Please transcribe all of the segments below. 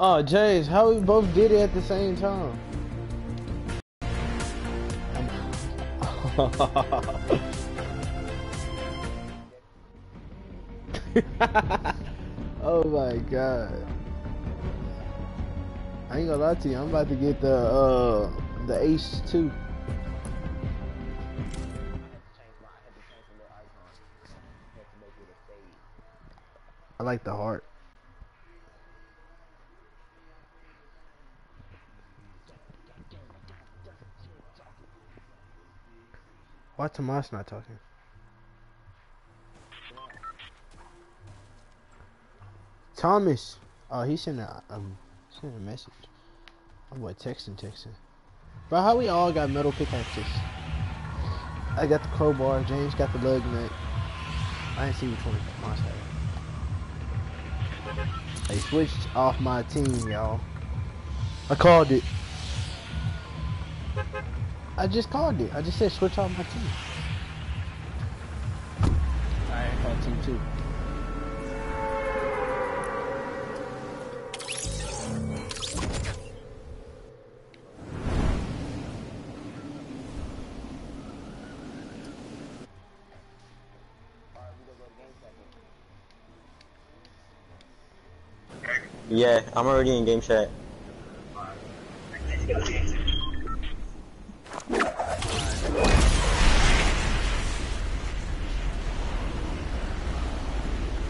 Oh, James, how we both did it at the same time? oh my god. I ain't gonna lie to you, I'm about to get the uh the ace too. I like the heart. Why Tomas not talking? Thomas. Oh, he sent a um sent a message. I'm what texting, texting. Bro, how we all got metal pickaxes? I got the crowbar. James got the lug nut. I didn't see which one Tomas had. They switched off my team, y'all. I called it. I just called it. I just said switch off my team. Alright, I called team two. Yeah, I'm already in game chat.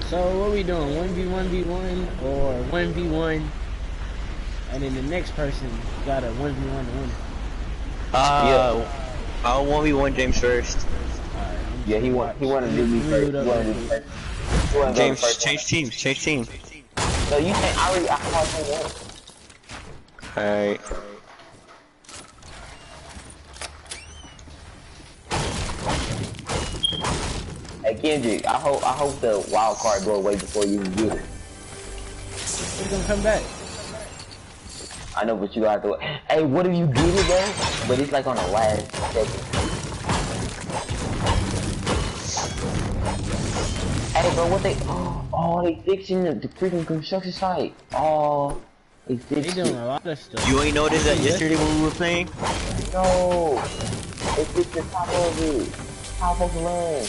So what we doing? One v one v one or one v one, and then the next person got a one v one to win. Uh, I'll 1v1 James first. Alright, I'm Yeah, he want he wanted to do me first. He wanted to do me first. He wanted to go James, first. change teams, change teams. No, you can't. I already. I called him once. Alright. Kendrick, I hope I hope the wild card go away before you even get it. He's gonna come back. I know, but you got to. Hey, what if you get it though? But it's like on the last second. Hey, bro, what they? Oh, they fixing the, the freaking construction site. Oh, they They fixed doing it. a lot of stuff. You ain't noticed that yesterday when we were playing? No, they fixed the top of it. Top of the land.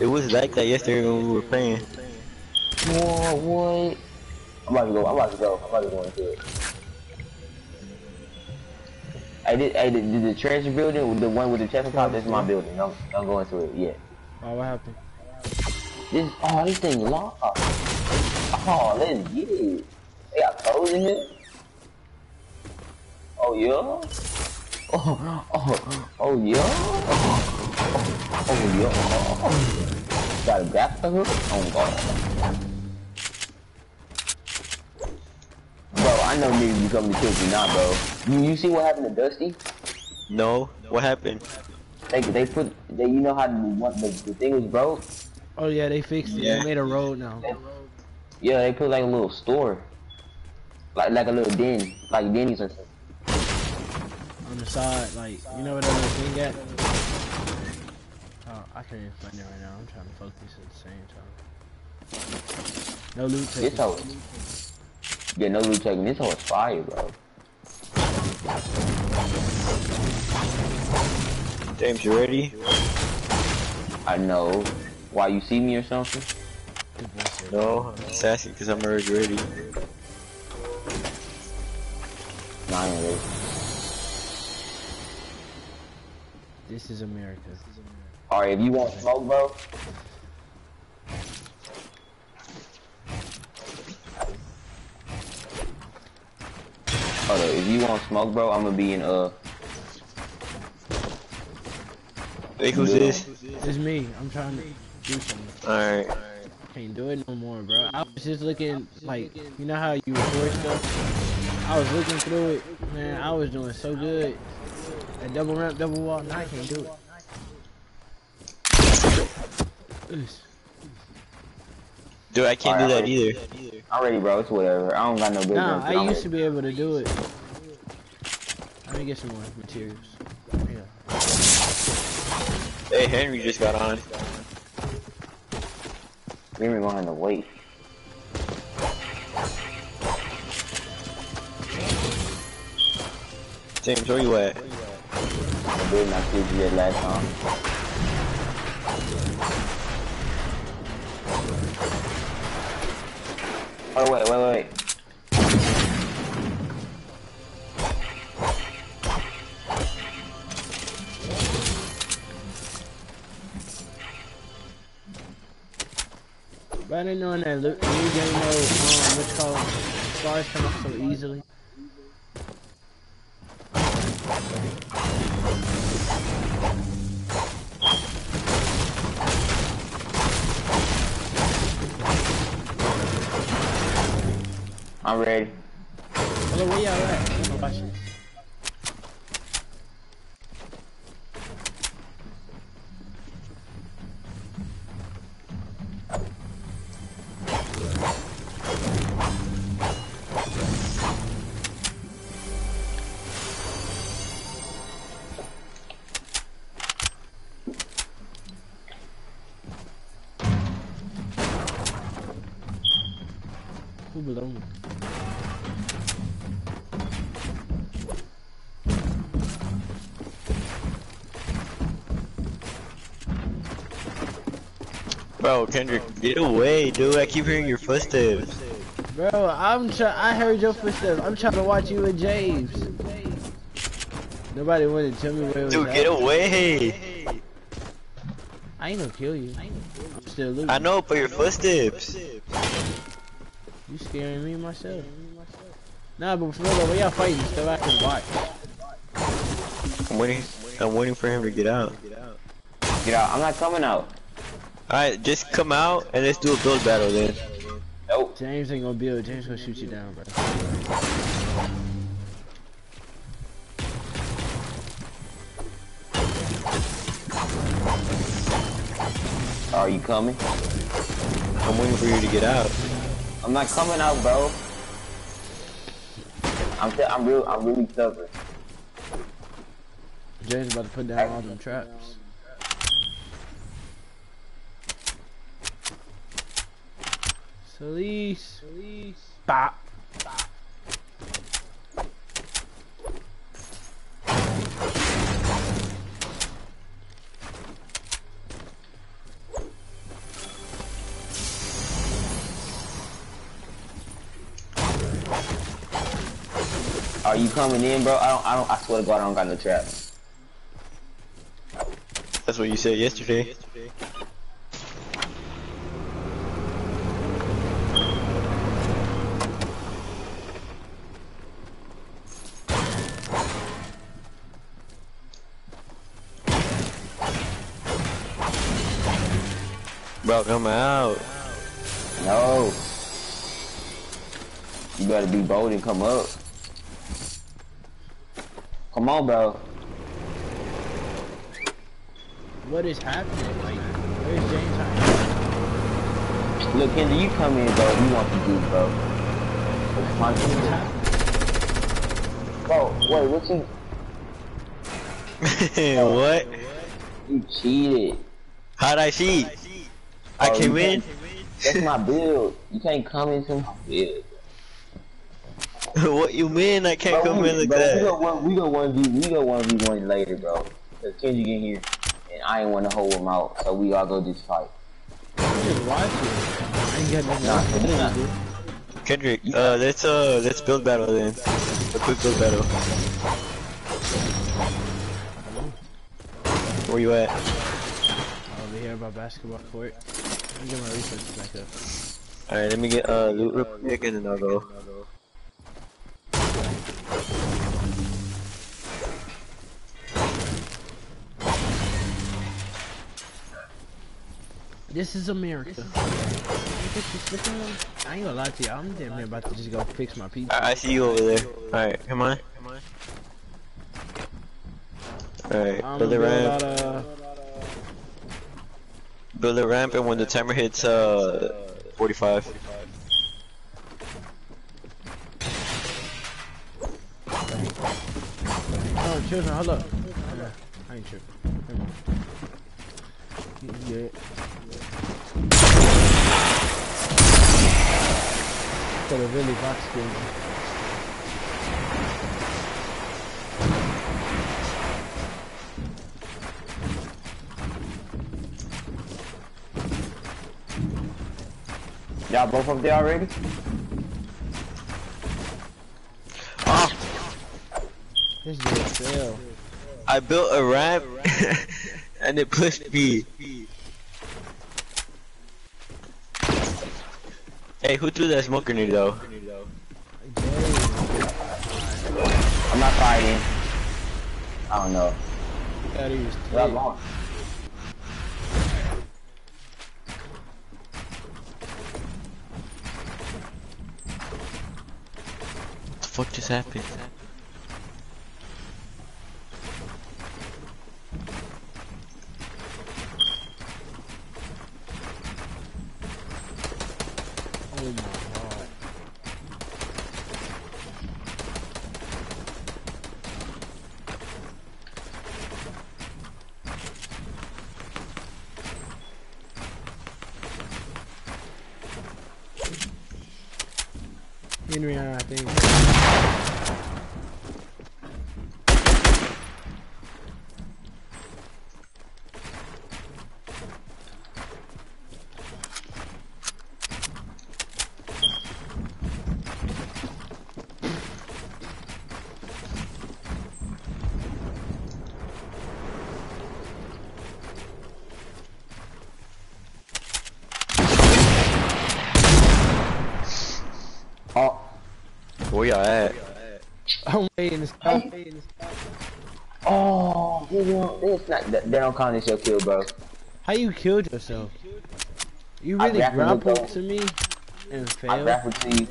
It was like that yesterday when we were playing. What? What? I'm about to go. I'm about to go. I'm about to go into it. I did. I did, did the treasure building, the one with the chest on top. That's my building. Don't don't go into it yet. Oh, what happened? This oh this thing locked. Oh, let's get it. They got codes in here. Oh yeah. Oh oh oh yeah. Oh, oh yeah. Got a grapple hook. Oh god. Bro, I know niggas be coming to kill you now, bro. You, you see what happened to Dusty? No? What happened? They they put they you know how the one the, the thing was broke. Oh yeah, they fixed it. Yeah. They made a road now. Yeah, they put like a little store, like like a little den, like Denny's or something. on the side, like you know what other thing at? I can't even find it right now. I'm trying to focus at the same time. No loot This taken. hoe, yeah, no loot taking. This hoe is fire, bro. James, you ready? I know. Why you see me or something? No, I'm just asking because I'm already ready. Nah, I ain't ready. This is America. Alright, if you want smoke, bro. Hold up, if you want smoke, bro, I'm gonna be in uh. Hey, who's Yeah. this? It's me. I'm trying to do something. Alright. Can't do it no more, bro. I was just looking like you know how you record stuff. I was looking through it, man. I was doing so good. A double ramp, double wall. Now I can't do it. Dude, I can't right, do that either. either. Already, bro, it's whatever. I don't got no business. Nah, I used to be able to do it. Let me get some more materials. Yeah. Hey, Henry just got on. Henry gonna wait. James, where you at? I did last time. Oh wait, wait, wait. Didn't know that new game mode, um, what's called stars come up so easily. I'm ready. Hello, where y'all? Bro, Kendrick, get away, dude. I keep hearing your footsteps. Bro, I'm try- I heard your footsteps. I'm trying to watch you and James. Nobody wanted to tell me where it was Dude, get away. I ain't gonna kill you. I'm still losing. I know, but your footsteps. You scaring me myself. Nah, but for real, though, where y'all fighting? Still I can watch. I'm waiting. I'm waiting for him to get out. Get out. I'm not coming out. Alright, just come out and let's do a build battle then. Nope. James ain't gonna build. James gonna shoot you down, bro. Are you coming? I'm waiting for you to get out. I'm not coming out, bro. I'm t- I'm real I'm really stubborn. James about to put down all them traps. Celise. Celise. Bop. Are you coming in, bro? I don't I don't I swear to God I don't got no trap. That's what you said yesterday. yesterday. Bro, come out. No. You better be bold and come up. Come on, bro. What is happening? Like, where's James hiding? Look, Kendra, you come in, bro. You want to do, bro. What's happening? Bro, wait, what you? what? You cheated. How'd I cheat? I Oh, came you in. That's my build. You can't come into my build. what you mean? I can't Bro, come we, in like bro, We that. go one, we go one v, we go one v one later, bro. Cause Kendrick in here, and I ain't want to hold him out, so we all go just fight. I'm just watching. I ain't got nothing Nah, else to do, nah. dude. Kendrick, uh, let's uh, let's build battle then. A quick build battle. Where you at? Here by basketball court. Let me get my research back up. Alright, let me get uh loot real quick and then I'll go. This is America. This, look at. I ain't gonna lie to you. I'm damn near about to just go fix my pizza. I, I see you over there. Alright, come on. Alright, I'm build build ramp. and when the timer hits uh 45. Oh, children, hold up. Yeah, I ain't tripping. It. Got a really box game. Y'all both up there already? Oh, This dude fell. I built a ramp and it pushed me. Hey, who threw that smoke grenade though? I'm not fighting. I don't know. thought he was Well, tight. long. What the fuck just happened? Oh my god. Henry, I think. Oh, Where y'all at? I'm waiting oh, you know, it's not, they they don't count as your kill, bro. How you killed yourself? You really grappled grappled though. to me and I failed? grappled to you.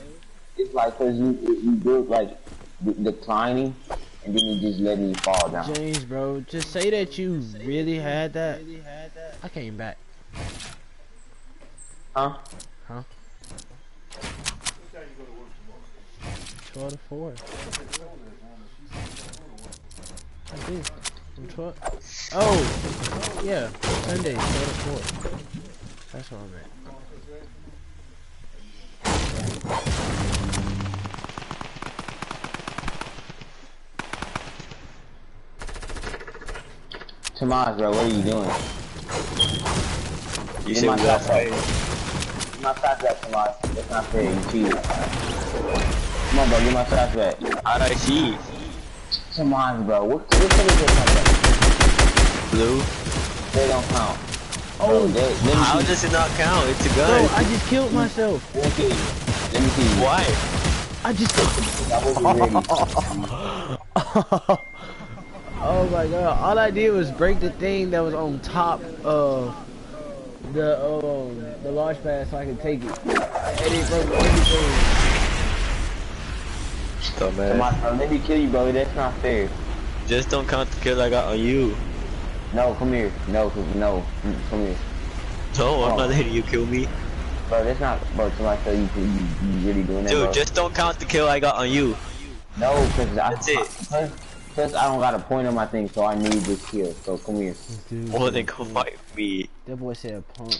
It's like cause you you built like declining, and then you just let me fall down. James, bro, just say that you really had that. I came back. Huh? Huh? Twelve to four. I did. I'm twelve. Oh, yeah. Sunday, twelve to four. That's what I'm at. Tomas, bro, what are you doing? You Get said my we got shot fight. Get my shots back, Tomas. That's not fair. You cheated. Come on, bro. Get my shots back. How'd I see? Tomas, bro. What, what color is your shot back? Blue? They don't count. Oh, Bro, they, let me How see. does it not count? It's a gun. bro, gun. I just killed myself. Let me see. Let me see. Why? I just. That wasn't ready. oh my god! All I did was break the thing that was on top of the um the launch pad so I could take it. And it broke everything. Dumbass. Tomas, bro, let me kill you, bro. That's not fair. Just don't count the kill I got on you. No, come here. No, no. Mm, Come here. No, I'm Oh. not letting you kill me. Bro, that's not, bro, Tomas, so you, you, you really doing that, Dude, bro? just don't count the kill I got on you. No, because I, That's it. First, first, I don't got a point on my thing, so I need this kill. So come here. Dude, Well, then go fight me. that boy said a punk.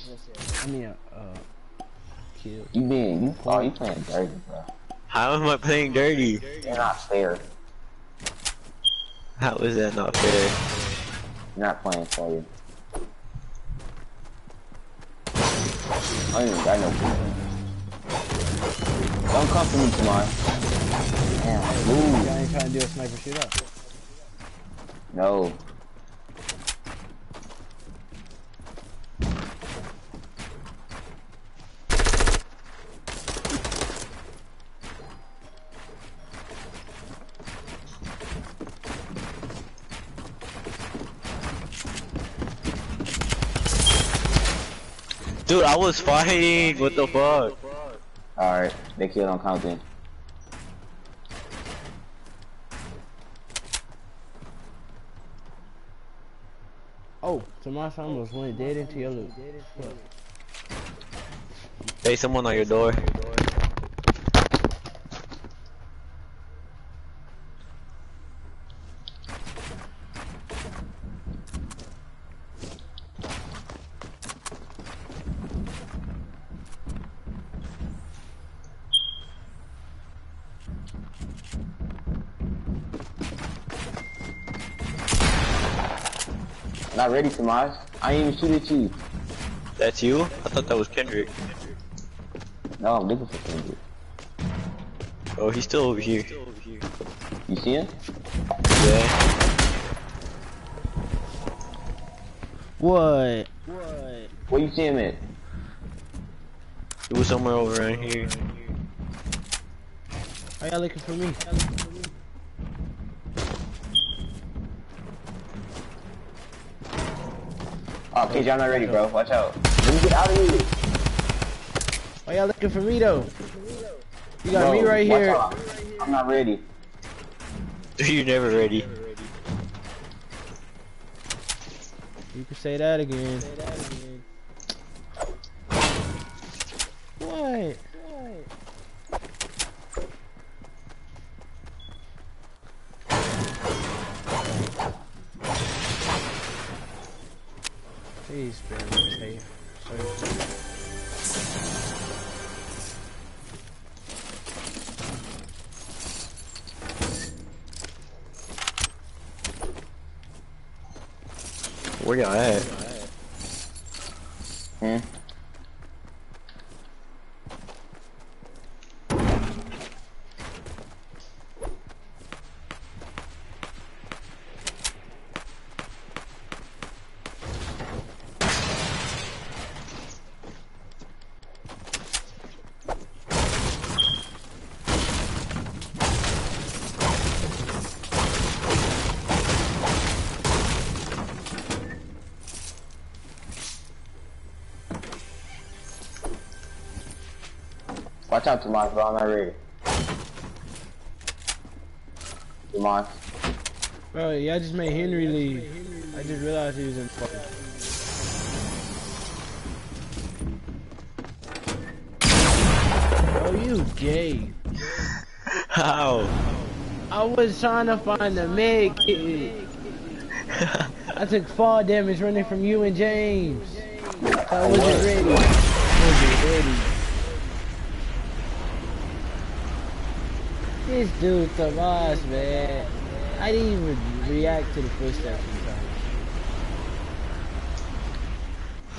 I mean, uh, uh kill. You being, you, oh, you playing dirty, bro. How am I playing dirty? You're not fair. How is that not fair? You're not playing for you. I don't even got no. Don't come for me, Tamar. Damn, Y'all move. ain't trying to do a sniper shootout. No. Dude, I was fighting. What the fuck? Alright, they killed on counting. Oh, Tomas almost went dead into your loop. Hey, someone on your door. Not ready, Tamar. I ain't even shoot at you. That's you? I thought that was Kendrick. No, I'm looking for Kendrick. Oh, he's still over here. You see him? Yeah. What? What? Where you see him at? He was somewhere over right here. Are y'all looking for me? Oh, KJ, I'm not ready, bro. Watch out. Let me get out of here. Why y'all looking for me though? You got Bro, me right here. out. I'm not ready. You're never ready. You can say that again. What? Where y'all at? Watch out, Tomas, bro. I'm not ready. Tomas. Bro, y'all just made Henry leave. I just realized he was in fucking. Oh, you gay. How? I was trying to find the Meg. I took fall damage running from you and James. I wasn't ready. wasn't ready. This dude Tomas, man. I didn't even react to the footsteps sometimes.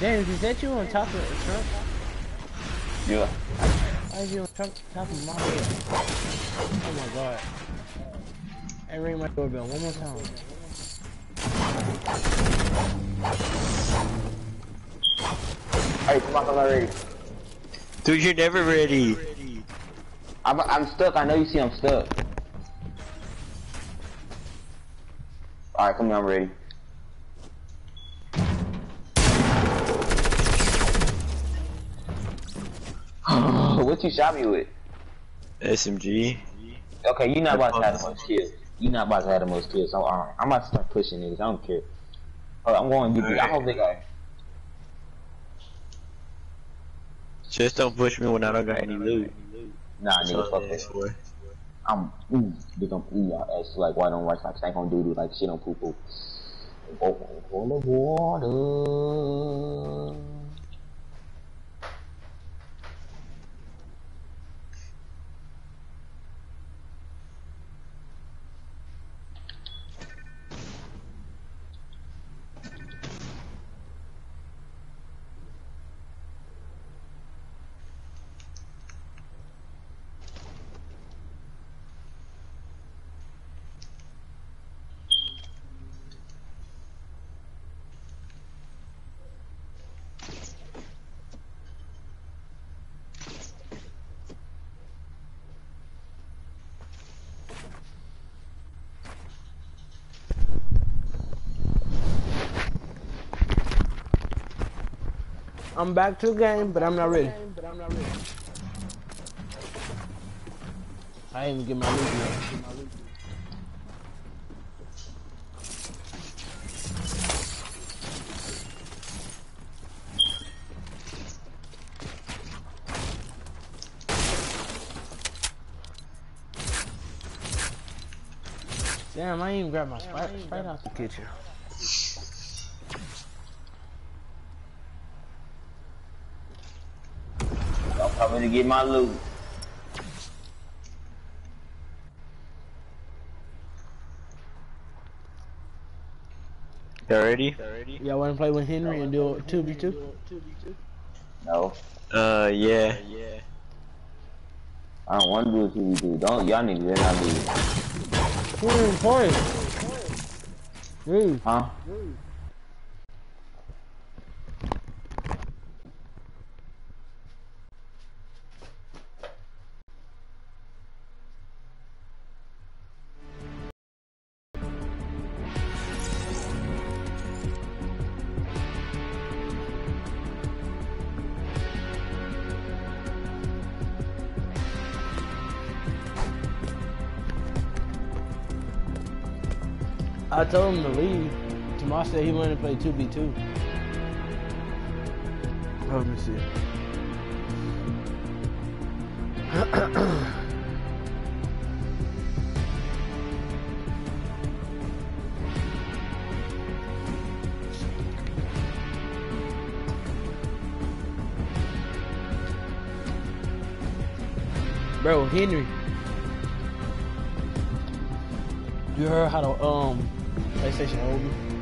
James, is that you on top of the truck? Yeah. Why is you on top, top of my head? Oh my god. Hey, ring my doorbell one more time. Hey, Tomas, I'm not ready. Dude, you're never ready. I'm, I'm stuck. I know you see I'm stuck. Alright, come here, I'm ready. what you shot me with? SMG. Okay, you're not about to have the most kills. You're not about to have the most kills. So um, I'm about to start pushing niggas. I don't care. Oh, I'm going to get I hope they got. Just don't push me when I don't got any loot. Nah, That's nigga, fuck for. I'm ooh, big on ooh, y'all ass like white on rice like stank on doodoo like shit on poo poo. Oh, of water. I'm back to the game, but I'm not ready. I didn't even get my loot yet. Damn, I ain't even grabbed my sprite, sprite out the kitchen. I'm coming to get my loot. Y'all ready? Y'all wanna play with Henry and do a 2v2? No. Uh, yeah. yeah. I don't want to do a 2v2. Don't, y'all niggas better not do it. Hmm, point. Hmm. Huh? I told him to leave. Tomas said he wanted to play 2v2. Oh, let me see. Bro, Henry. You heard how to um PlayStation hold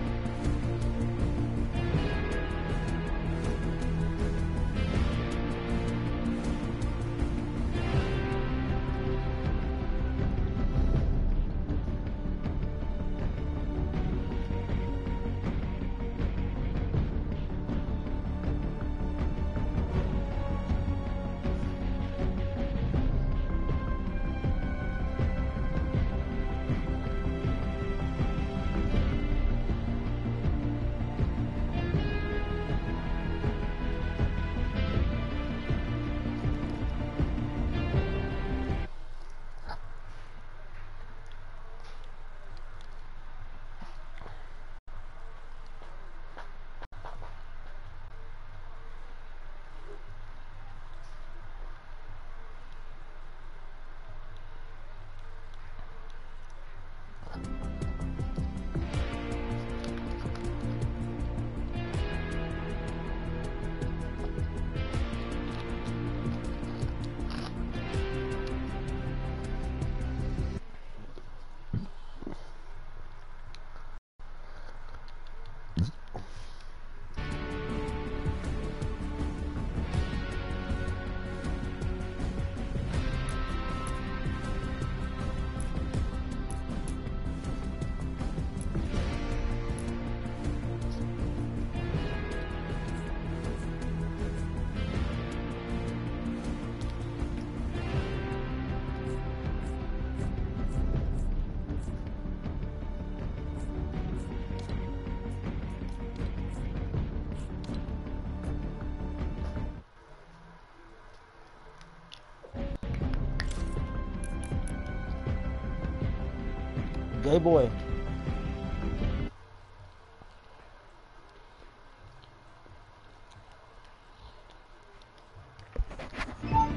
me? Gay boy.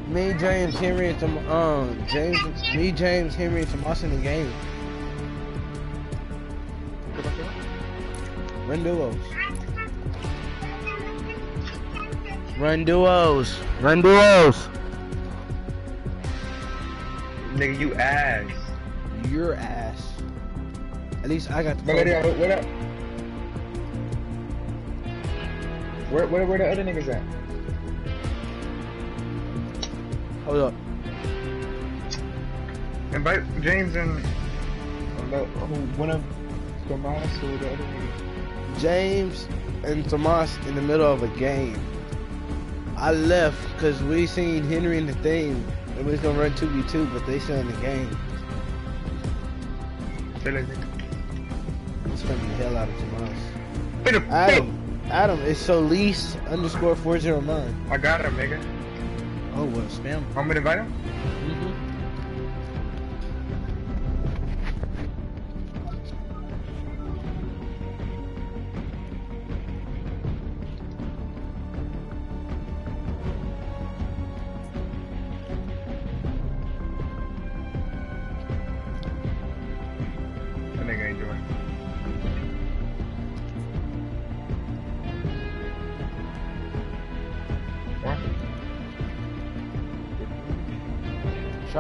Me, James, Henry, and Tom, um, James, me, James, Henry, and Tomas in the game. Run duos. Run duos. Run duos. Nigga, you ass. You're ass. At least I got the. But where, where, where, where, where, where the other niggas at? Hold up. Invite James and the, one of Tomas or the other niggas. James and Tomas in the middle of a game. I left because we seen Henry in the thing and we was gonna run 2v2, but they still in the game. Hell out of Tomas. Wait Adam, Adam is Solis underscore 409. I got him, nigga. Oh, well, spam. Want me to invite him?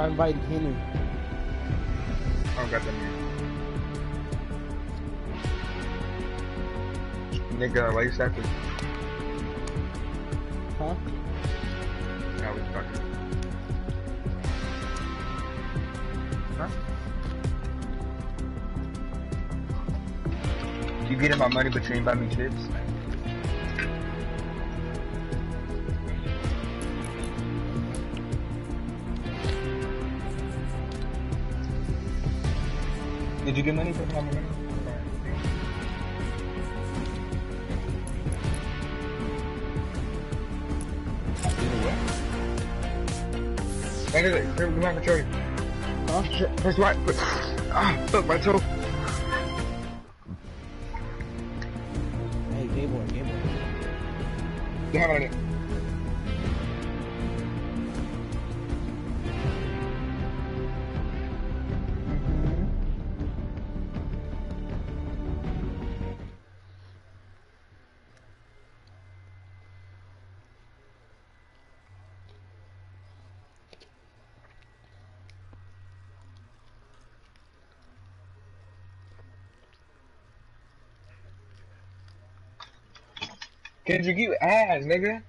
Try inviting Henry. I don't got that nigga. Nigga, why you slapping? Huh? Now we fucking. Huh? You getting my money, but you ain't buy me chips. Did you get money for my money? Wait, wait, wait, come on, control you. Huh? Press right. Ah, fuck my toe. Hey, gay boy, gay boy. You have it on it. Kendrick, you ass, nigga.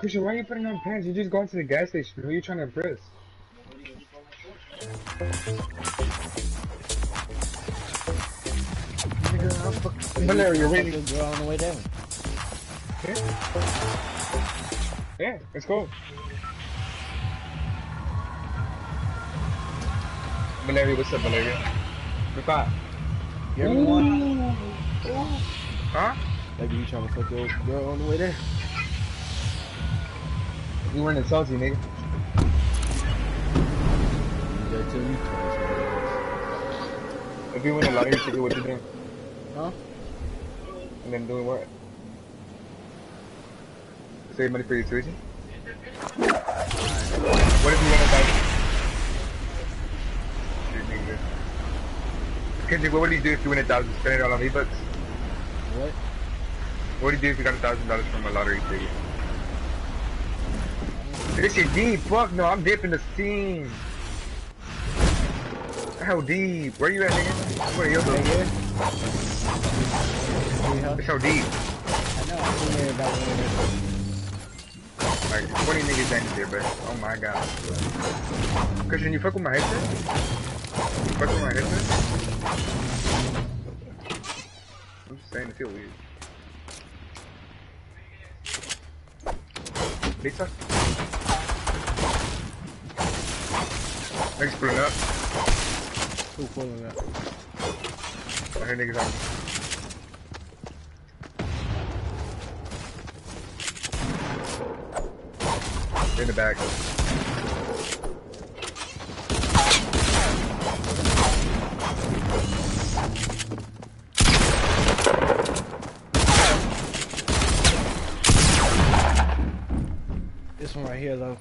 Christian, why are you putting on pants? You just going to the gas station. Who are you trying to impress? Nigga, I'm fucking... Malaria, you're waiting. Girl on the way down. Yeah, let's go. Malaria, what's up, Malaria? Up? You ever want? Huh? Like you trying to fuck your girl on the way there? You weren't salty, nigga. You gotta tell me twice. If you win a lottery ticket, what you doing? Huh? And then doing what? Save money for your tuition? What if you win a thousand? Kendrick, what would you do if you win a thousand? Spend it all on V-Bucks? What? What would you do if you got a thousand dollars from a lottery ticket? This is deep. Fuck no, I'm dipping the scene. How deep? Where you at, nigga? Where you at? Yeah, It's so deep. I know. I'm in there about one Like 20 niggas ended there, but oh my god. Christian, you fuck with my headset? You fuck with my headset? I'm just saying, it feel weird. Pizza? Niggas pulling up. Who pulling up? I hear niggas on. In the back. This one right here, though.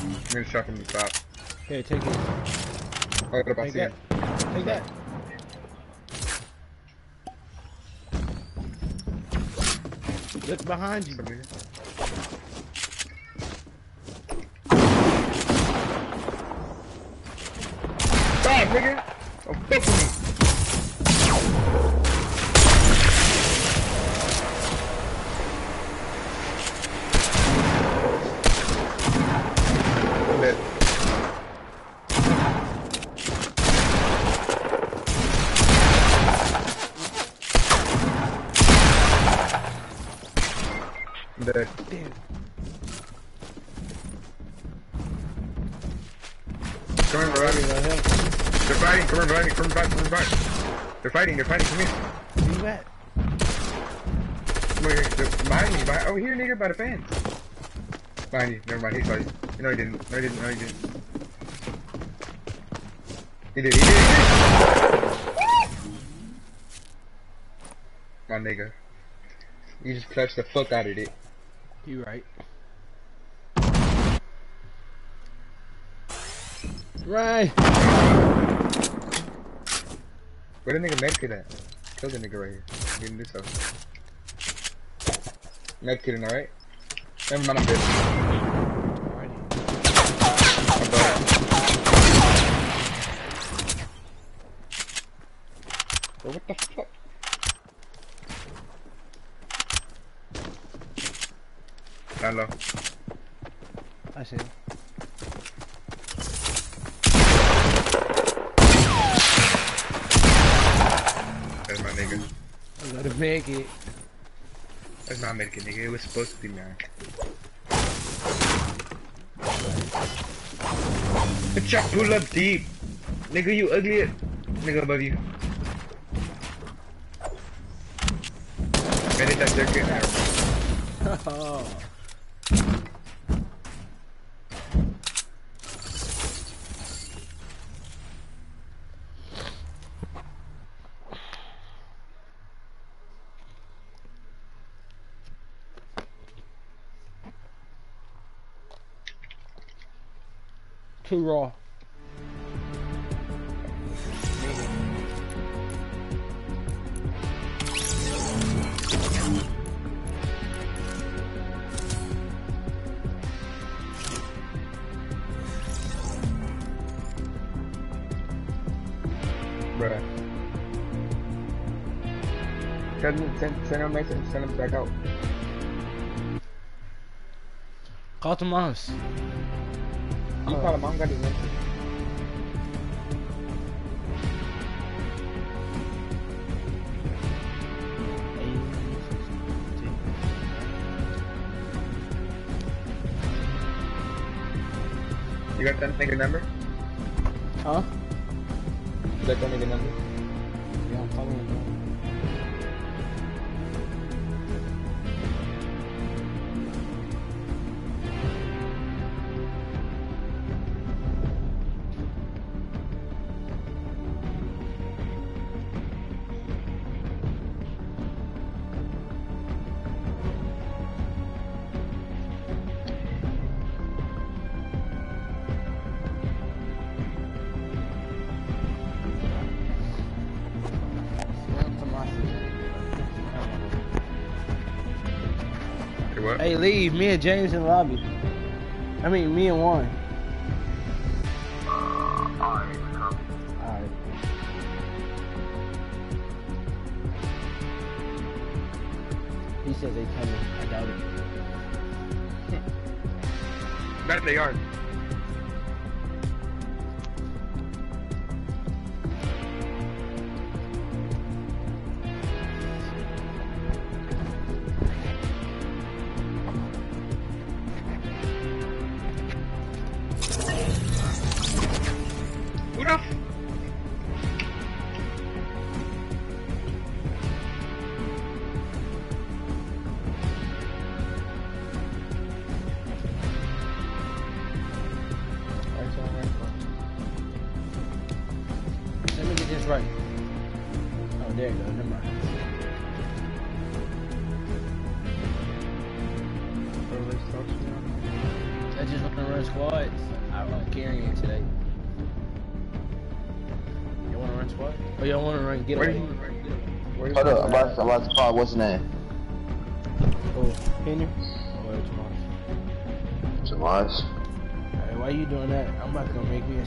I'm gonna shot from the top. Here, take it. Oh, what about Take that. Take that. Look behind you. Some nigga. Stop, nigga! Oh, fuck with me! I'm dead. I'm dead. Damn. Come here, bro. They're fighting. Come on, fighting. Come on, fight. Come on, fight. They're fighting. They're fighting. Come here. Where you at? Come here. They're behind me. Behind. Oh, here, nigga, by the fence. Behind you. Never mind. He saw you. No, he didn't. No, he didn't. No, he didn't. He did. He did. He did. My nigga. You just clutched the fuck out of it. You right. Right. Where the nigga medkit at? Kill the nigga right here. I'm getting this up. Medkit in, alright? Never mind, I'm dead. Alrighty. I'm done. Bro, what the fuck? Hello. I see. him. That's my nigga. I gotta make it. That's not American, nigga. It was supposed to be man. Bitch, I pull up deep. Nigga, you ugly. Nigga above you. It that circuit. Oh. Too raw. Bruh. Send, send, send him message, send him back out. Call Tomas. I'm gonna call him, I don't got his number. You got that nigga number? Huh? You got that nigga number? Yeah, I'm following leave. Me and James in the lobby. I mean, me and Warren. Alright. He said they coming. I doubt it. That they are.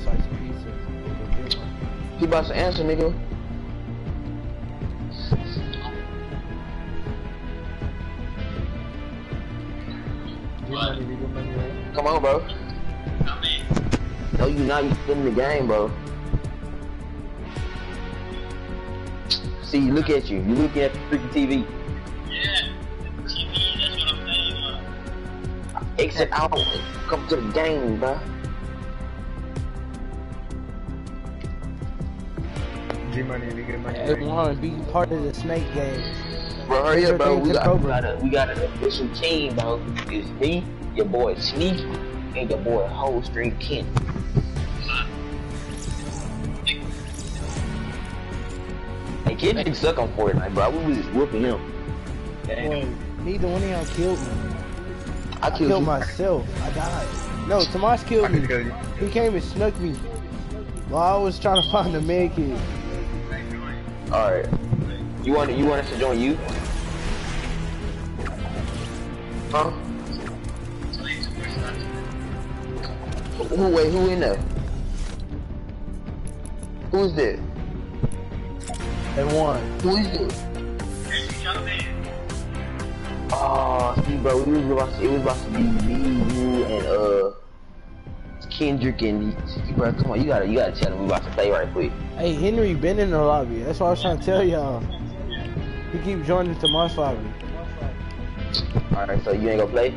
Slice of pizza. Go get one. He about to answer, nigga. Get money, you get money, right? Come on, bro. No, you not. You still in the game, bro. See, look at you. You looking at the freaking TV. Yeah. TV. That's what I'm saying. Exit out. Come to the game, bro. G money, you get money, Hey, right? Warren, be part of the snake game. Bro, hurry up, bro. We got, we got a we got an official team, bro. It's me, your boy Sneaky, and your boy Whole Street Kent. Hey, kid didn't suck on Fortnite, bro. We was just whooping him. Boy, neither one of y'all killed me. I I killed, killed myself. I died. No, Tomas killed me. He came and snuck me. While I was trying to find the med kit. All right. You want you want us to join you? Huh? Who wait? Who in there? Who's that? They won. Who is this? Oh, see, bro, it was about to, it was about to be me, you, and uh, Kendrick and bro, come on, you gotta you gotta tell him we about to play right quick. Hey, Henry been in the lobby. That's what I was trying to tell y'all. He keep joining to my lobby. Alright, so you ain't gonna play?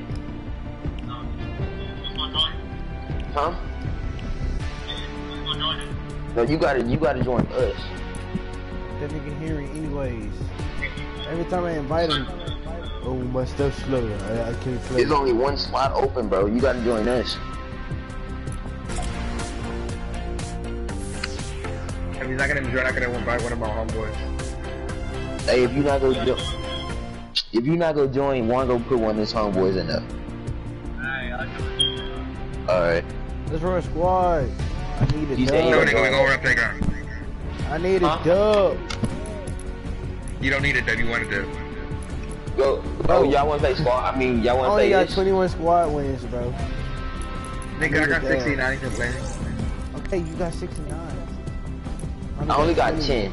Huh? No, you gotta you gotta join us. That nigga Henry anyways. Every time I invite him, oh my stuff's slow. I, I can't play. There's only one slot open, bro. You gotta join us. He's not gonna join, I'm gonna invite one of my homeboys. Hey, if you not gonna jo- if you not gonna join, one go put one of his homeboys in there. Alright. Let's run a squad. I need a You say you No, dub. don't nigga, we go around playground. I need a Huh? dub. You don't need it, Dub. You want it, Dub. Go. Oh, y'all wanna play squad? I mean, y'all I wanna only play got 21 squad wins, bro. Nigga, I need got it, 69. Dub. I can play. Okay, you got 69. I only got 20. 10.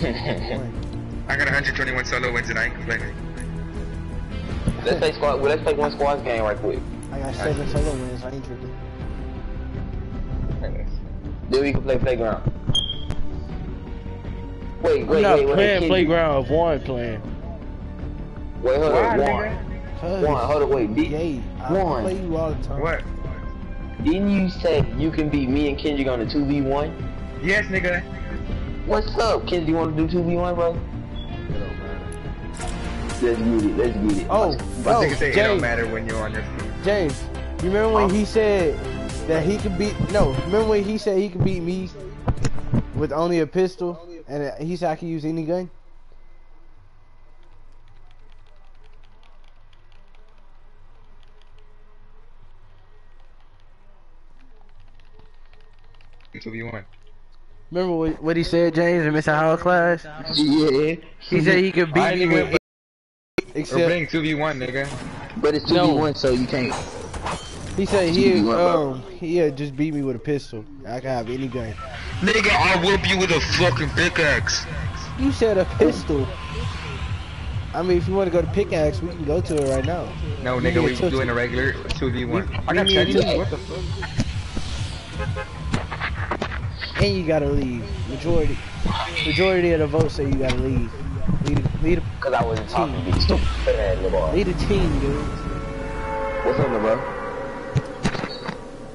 I got 121 solo wins and I can play. let's play squad. Well, let's play one squad game right quick. I got 7 solo wins. I ain't tripping. Then we can play playground. Wait, I'm wait, not wait, wait. playing Kid- playground of one playing. Wait, hold Why, on. One. One, hold on, wait. Did, Gay. I One. play you all the time. What? didn't you say you can beat me and Kendrick on the 2v1? Yes, nigga. What's up, Kendrick? You want to do 2v1, bro? Let's get it. Let's get it. Oh, But oh, nigga say it don't James, matter when you're on this team. James, you remember when he said that he could beat? No, remember when he said he could beat me with only a pistol, and uh, he said I could use any gun. Until you won. Remember what, what he said, James, in Mr. Howard class? Yeah. He said he could beat I me ain't even- with. We're Except playing 2v1, nigga. But it's No. 2v1, so you can't. he said he 2v1, um he just beat me with a pistol. I can have any gun. Nigga, I'll whoop you with a fucking pickaxe. You said a pistol. I mean, if you want to go to pickaxe, we can go to it right now. No, nigga, we tilted. doing a regular 2v1. You- I got you need chat What the fuck? And you gotta leave. Majority, majority of the votes say you gotta leave. Lead, a- lead, Because I wasn't talking to you. Stupid ass little lead a team, dude. What's up, little bro?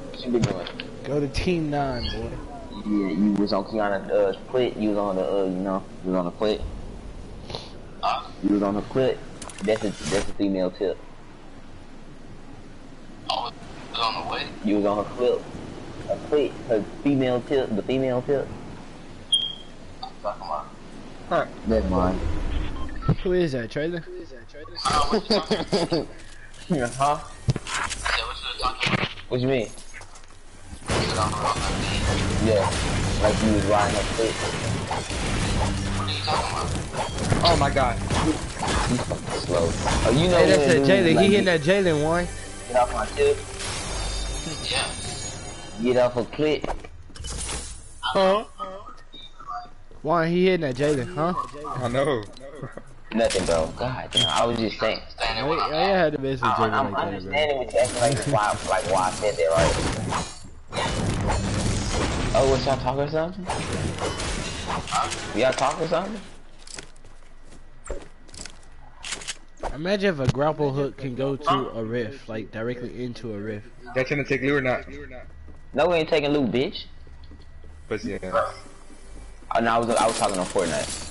What you been doing? Go to team nine, boy. Yeah, you was on Kiana uh, quit. You was on the uh, you know, you was on the quit. You was on the quit. That's a that's a female tip. Oh, was on the way. You was on her clip. A quit. Her female tip. The female tip. Talking about. That's mine. Who is that, Trailer? What you talking uh-huh. Yeah, huh? What you talking about? What you mean? You was on the road like me. Yeah. Like you was riding up quit. What are you talking about? Oh my god. You fucking slow. Oh, you know Hey, that's that dudes, Jalen. like, He hitting that Jalen one. Get off my tip. Yeah. Get off a clit. Huh? One, he hitting that Jalen, huh? I know. Nothing, bro. God damn. I was just saying. Standing Wait, I I'm had to mess with Jalen I'm like that, bro. understanding what you acting like why, like why I said that, right? Oh, what y'all talking or something? Y'all talking or something? Imagine if a grapple hook can go to a rift, like directly into a rift. Y'all trying to take Lou or not? No, we ain't taking loot, bitch. But yeah. Oh, no, I was I was talking on Fortnite.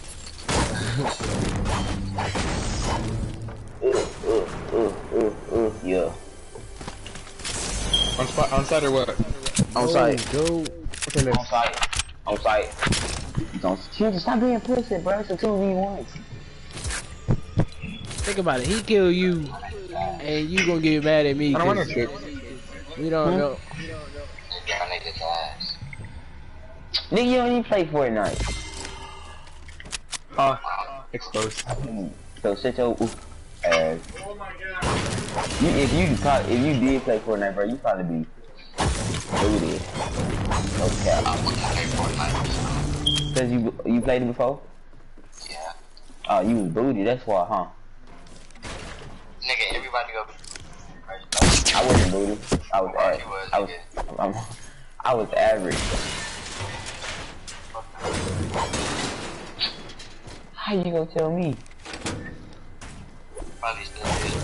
uh, uh, uh, yeah. On spot, on side or what? On site. Go. Okay, let's. On site. On site. Don't Future, stop being pussy, bro. It's a 2v1. Think about it. He kill you, and you gonna get mad at me I don't want no 'cause trip. we don't know. Nigga, you don't even play Fortnite. Huh? Exposed. Hmm. So shut your oof uh, ass. You, if you probably, if you did play Fortnite, bro, you probably be booty. No cap. I wouldn't play Fortnite. Cause you you played it before? Yeah. Oh, you was booty. That's why, huh? Nigga, everybody go. I wasn't booty. I was Right, was, I was. I'm, I was average. How you gonna tell me? Probably still is.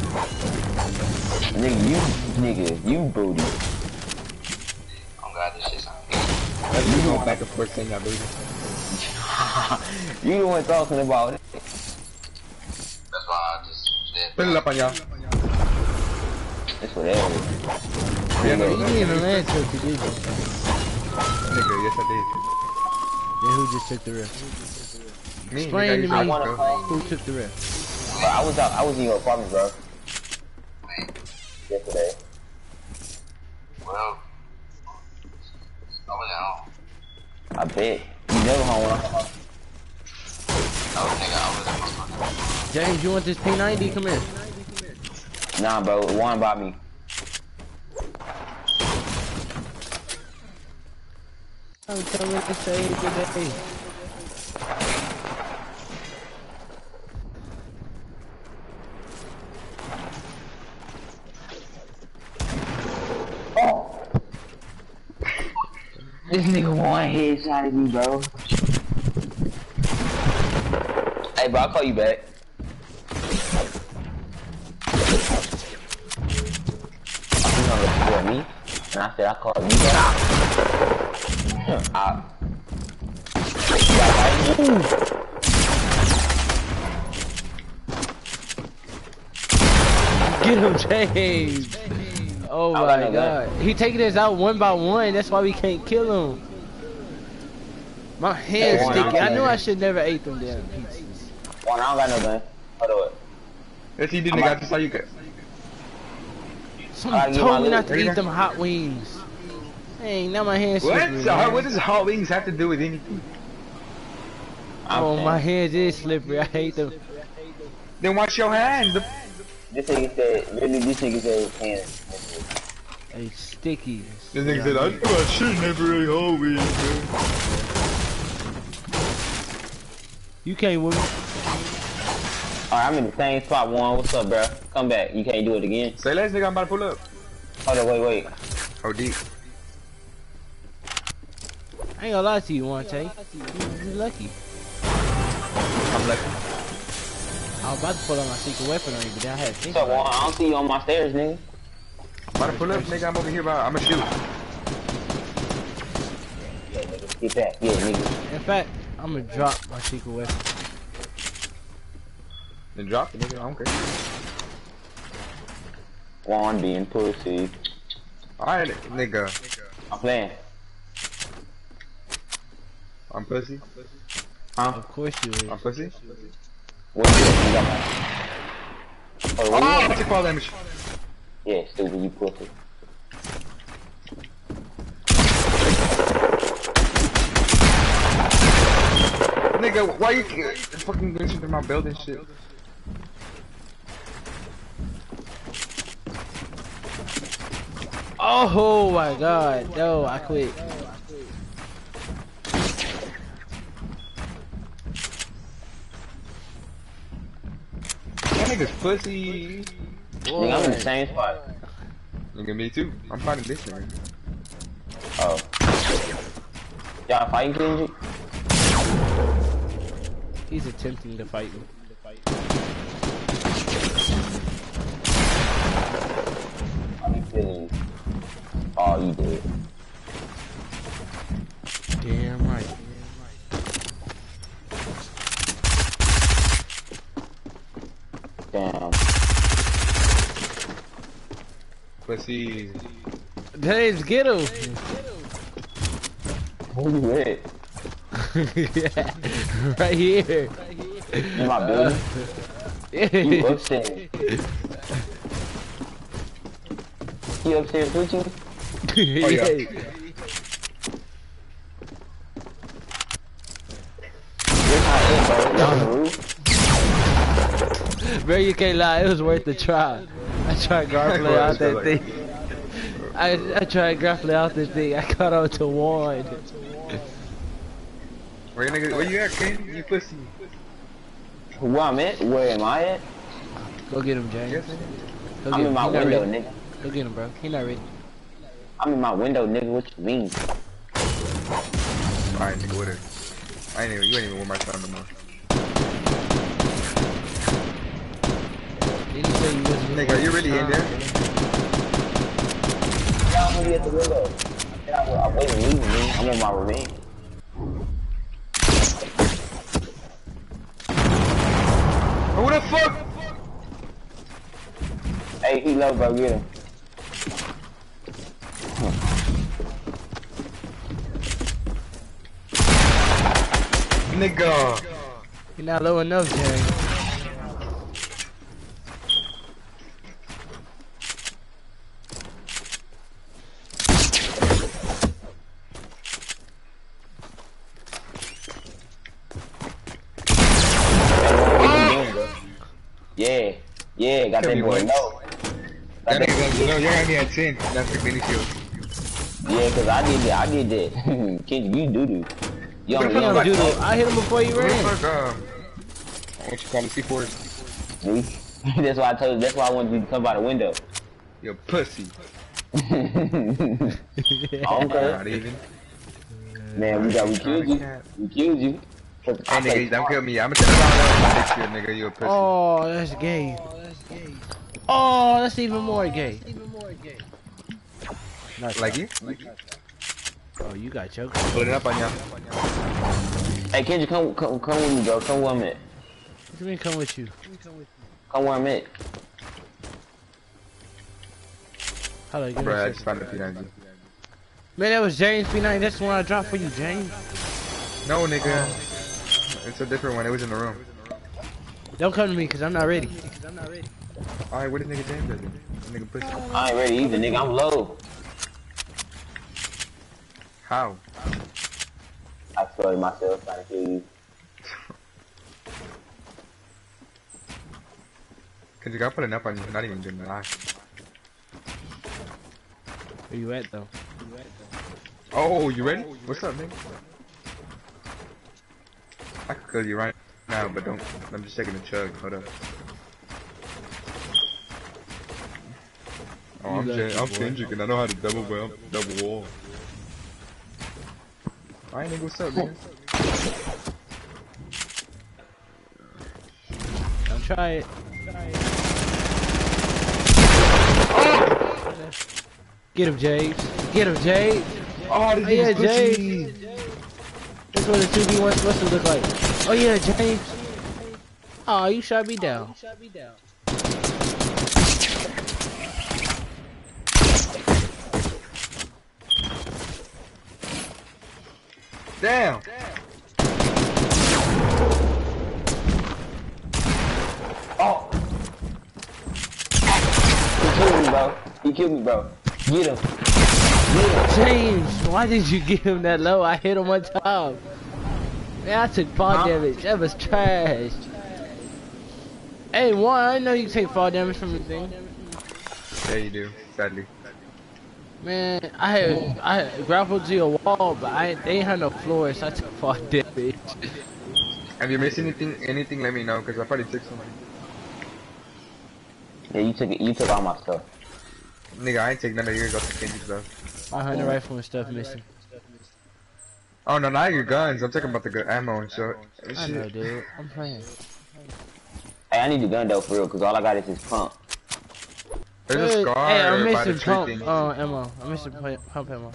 Nigga, you, nigga, you booty. Oh god, this shit sound good. That's you going back and forth saying that, baby. you the one talking about it. That's why I just said. Put it up on y'all. It's whatever. Yeah, You no, didn't even land trophy, did you? nigga, yes I Then who just took the rift? Me, Explain to me. I should wanna go. play. Who took the rift? Bro, I was out, I was in your apartment, bro. Yesterday. Well, I was at home. I bet. You never home when I'm home. I was thinking I was at my fucking. James, you want this P90? Come here. Nah, bro, one by me. I'm coming to say today. This nigga one headshot at me, bro. Hey, bro, I'll call you back. You know me? And I said, I'll call you back. I, Get him, James. Oh my god. that. He taking us out one by one. That's why we can't kill him. My hand's Hey, sticky. I one. knew I should never eat them damn pizzas. one, I don't got no gun. Hold on. Yes, you did, I'm nigga. I out. just saw you get. Someone I get my told me not to eat them hot wings. Hey, now my hand's What? slippery. So, man. what does hot wings have to do with anything? Oh, saying. my hands is slippery. I hate them. Then wash your hands. This nigga said, really, this nigga said his hands. They sticky. This nigga said, I, I should never ate hot wings, You can't with me. Alright, I'm in the same spot, one. What's up, bro? Come back. You can't do it again. Say less, nigga. I'm about to pull up. Hold on, wait, wait. Oh, deep. I ain't gonna lie to you, Wante. You, you lucky. I'm lucky. I was about to pull out my secret weapon on you, but then I had to think What's up, about it. I don't see you on my stairs, nigga. I'm about to pull up, nigga. I'm over here. About, I'm gonna shoot. Yeah, nigga. Get back. Yeah, nigga. In fact, I'm gonna drop my secret weapon. Then drop it, nigga. I don't care. Juan being pussy. Alright, nigga. I'm playing. I'm pussy. Of course you I'm is. pussy. What you oh, you got my... Oh, Oh, you I got? took fall damage. Yeah, stupid, you pussy. Nigga, why you fucking glitching through my building shit? Oh my god. No, I quit. That nigga's pussy. Nigga, I'm in the same spot. Nigga, me too. I'm fighting this nigga. Oh. Y'all fighting, Kendrick? He's attempting to fight me. How you feeling? Oh, you did. Damn right. Damn. Pussy. James, get him. Who you at? right here. In my building? You upstairs. He upstairs with you? Oh, yeah. Where's my end, bro? Y'all on? Bro, you can't lie. It was worth the try. I tried grappling out that thing. I I tried grappling out this thing. I caught out to one. Where you nigga? Where you at, Ken? You pussy. Where I'm at? Where am I at? Go get him, James. Yes, nigga. Go I'm get in him. my He window, nigga. Go get him, bro. He not ready. I'm in my window, nigga. What you mean? Alright, nigga, whatever. I ain't even, you ain't even with my son no more. Did you say you wasn't Nigga, are you really in there? Yeah, I'm really at the window. Yeah, I'm, I'm waiting leaving, man. I'm on my revenge. Who the fuck? Hey, he low, bro. Get him. Nigga. You're not low enough, James. Yeah, yeah, got Kill that me, boy boy. That nigga gonna, no, you're gonna at 10. That's the mini shield. Yeah, cause I did that. I did that. Kid, you do do. You What don't the Damn, fuck? know. dude, I hit him before you Who the ran. fuck, um, what you call it, C4s? See? that's why I told you. That's why I wanted you to come by the window. You pussy. okay. Not even. Man, we got we killed you. We killed you. Hey nigga, don't kill me. I'ma tell you about next year, nigga. You a pussy. Oh, that's gay. Oh, that's even more gay. Nice. Like you? Oh, you got choked. Put it up on ya. Hey, Kendrick, come, come, come with me, bro. Come where I'm at. What do you mean come with you? Come where I'm at. Hold on, give Bro, a I second. just found the P90. Man, that was James P9. That's the one I dropped for you, James. No, nigga. It's a different one. It was in the room. Don't come to me, because I'm not ready. Alright, what is nigga James doing? Nigga pussy. I ain't ready either, nigga. I'm low. How? I started myself trying to kill you. Cause you gotta put an up on you. Not even doing that. Where you at, though? Oh, you ready? What's up, nigga? I could kill you right now, but don't. I'm just taking a chug. Hold up. Oh, I'm, You I'm. Kendrick and I know how to double bump, double wall. Alright, nigga, what's up, nigga? Don't try it. Get him, James. Get him, James. Oh, this Oh, yeah. James. That's what a 2v1 supposed to look like. Oh, yeah, James. Oh, you shot me down. Damn. Oh! He killed me, bro. He killed me, bro. Get him. Get him. James, why did you give him that low? I hit him one time. Man, I took fall Huh? damage. That was trash. Hey, one, I know you take fall damage from the thing. Yeah, you do. Sadly. Man, I had I had grappled to a wall, but I they ain't had no floor, so I took fall damage. Have you missed anything? Anything? Let me know, cause I probably took something. Yeah, you took it. You took all my stuff. Nigga, I ain't take none of yours off the Kendrick stuff. My hunter rifle and stuff missing. Oh no, not your guns. I'm talking about the good ammo and shit. I know, dude. I'm playing. Hey, I need your gun though, for real, cause all I got is this pump. There's a scar hey, I'm by the missing pump thing. uh, ammo. I'm missing pu- pump ammo.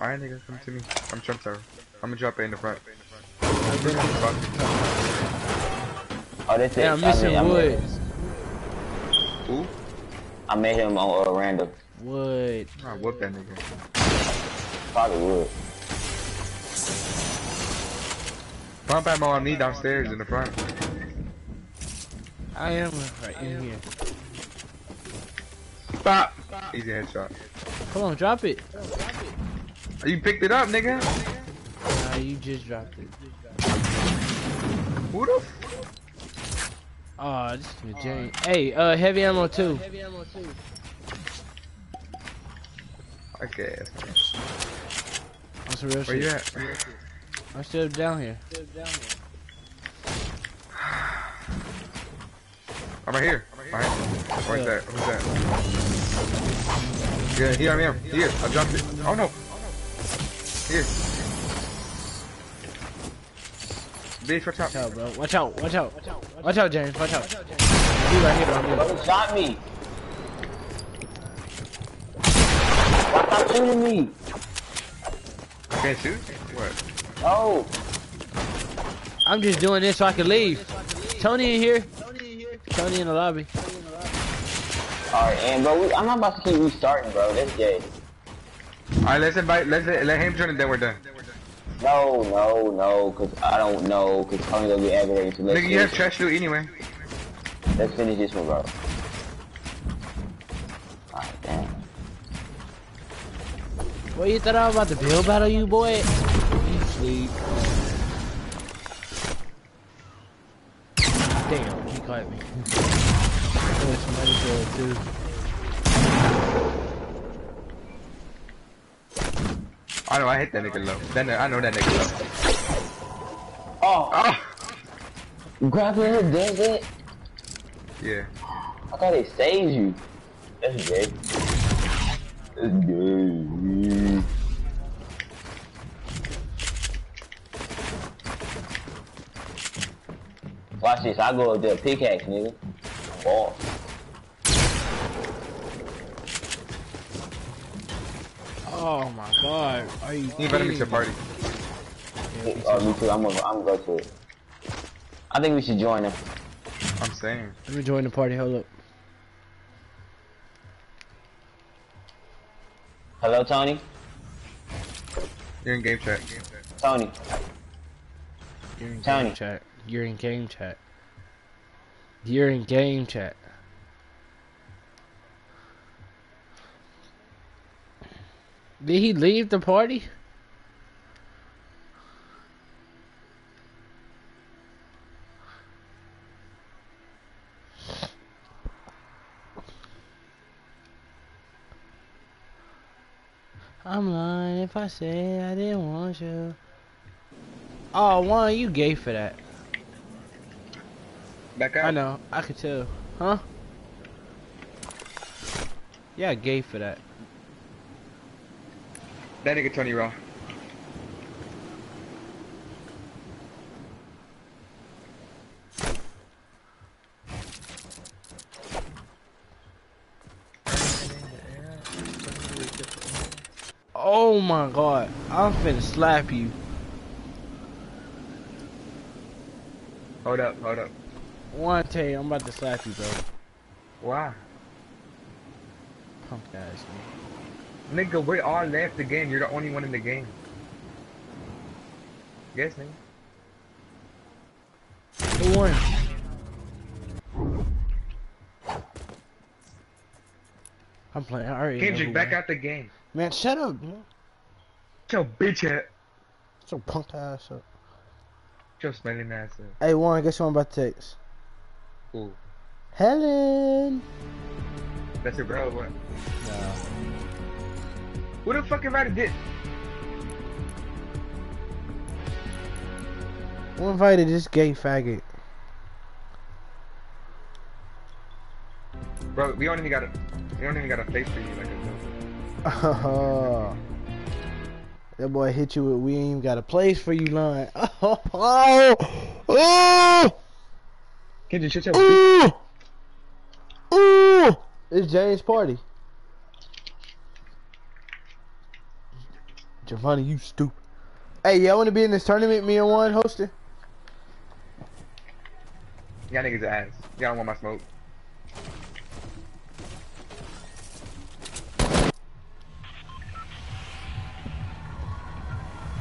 Alright, nigga, come to me. I'm Trump Tower. I'm gonna drop it in the front. Oh, that's it. Yeah, I'm missing I made- wood. Ooh, I made him on uh, random. Wood. I whoop that nigga. Probably would. Pump ammo on me downstairs in the front. I am right in here. Stop. Easy headshot. Come on, drop it. You picked it up, nigga. Nah, you just dropped it. Who the? F Oh, this is a Jane. Hey, uh, heavy ammo too. I guess. That's some real Where you shit. at? Where you at? I'm still down here. I'm right here. Alright. Where's that? Who's that? Yeah, Here, I'm here. Here. I dropped it. Oh no. Here. Bitch, what's up? Watch out, bro. Watch out. Watch out. Watch out, James. Watch out. He right here, bro. I'm Bro, he shot me. Why stop shooting me? Can't shoot? What? Oh! I'm just doing this so I can leave. Tony in here. Tony in the lobby. Alright, and bro, we, I'm not about to keep restarting, bro. That's gay. Alright, let's invite, let's let, let him join and then we're done. No, no, no, cause I don't know, cause Tony's gonna be aggravated. So let's Nigga, you have finish, trash loot anyway. let's finish this one, bro. What you thought I was about to build battle you, boy? You sleep. Damn, he caught me. Oh, somebody said too. I know, I hit that nigga low. That, ni- I know that nigga low. Oh, Oh! grappling her does it? Yeah. I thought it saved you. That's gay. That's gay. Watch this, I go with the pickaxe, nigga. Boss. Oh my god. Are you You better meet your kidding party. me? Oh, me too. I'm gonna, I'm gonna go to it. I think we should join them. I'm saying. Let me join the party. Hold up. Hello, Tony. You're in game chat. Tony. You're in Tony. game chat. You're in game chat. You're in game chat. Did he leave the party? I'm lying if I say I didn't want you. Oh, one, you gay for that. Back out. I know, I could tell. Huh? Yeah, gay for that. That nigga Tony Raw. Oh my god, I'm finna slap you. Hold up, hold up. One, you, I'm about to slap you, bro. Why? Punk ass. Nigga, we all left the game. You're the only one in the game. Yes, nigga. Who won? I'm playing. I already Kendrick, back out the game. Man, shut up, man. Get your bitch ass. So punk ass up. Get your smelling ass up. Hey, one, guess what I'm about to text? Ooh. Helen. That's your bro, what? Nah. Who the fuck invited this? Who invited this gay faggot? Bro, we don't even got a, we don't even got a face for you like a that boy hit you with we ain't even got a place for you line. Oh, oh, oh, Kendrick, shut your bitch. ooh, ooh. It's James' party. Giovanni, you stupid. Hey, y'all want to be in this tournament? Me and one hosting. Y'all niggas ass. Y'all don't want my smoke.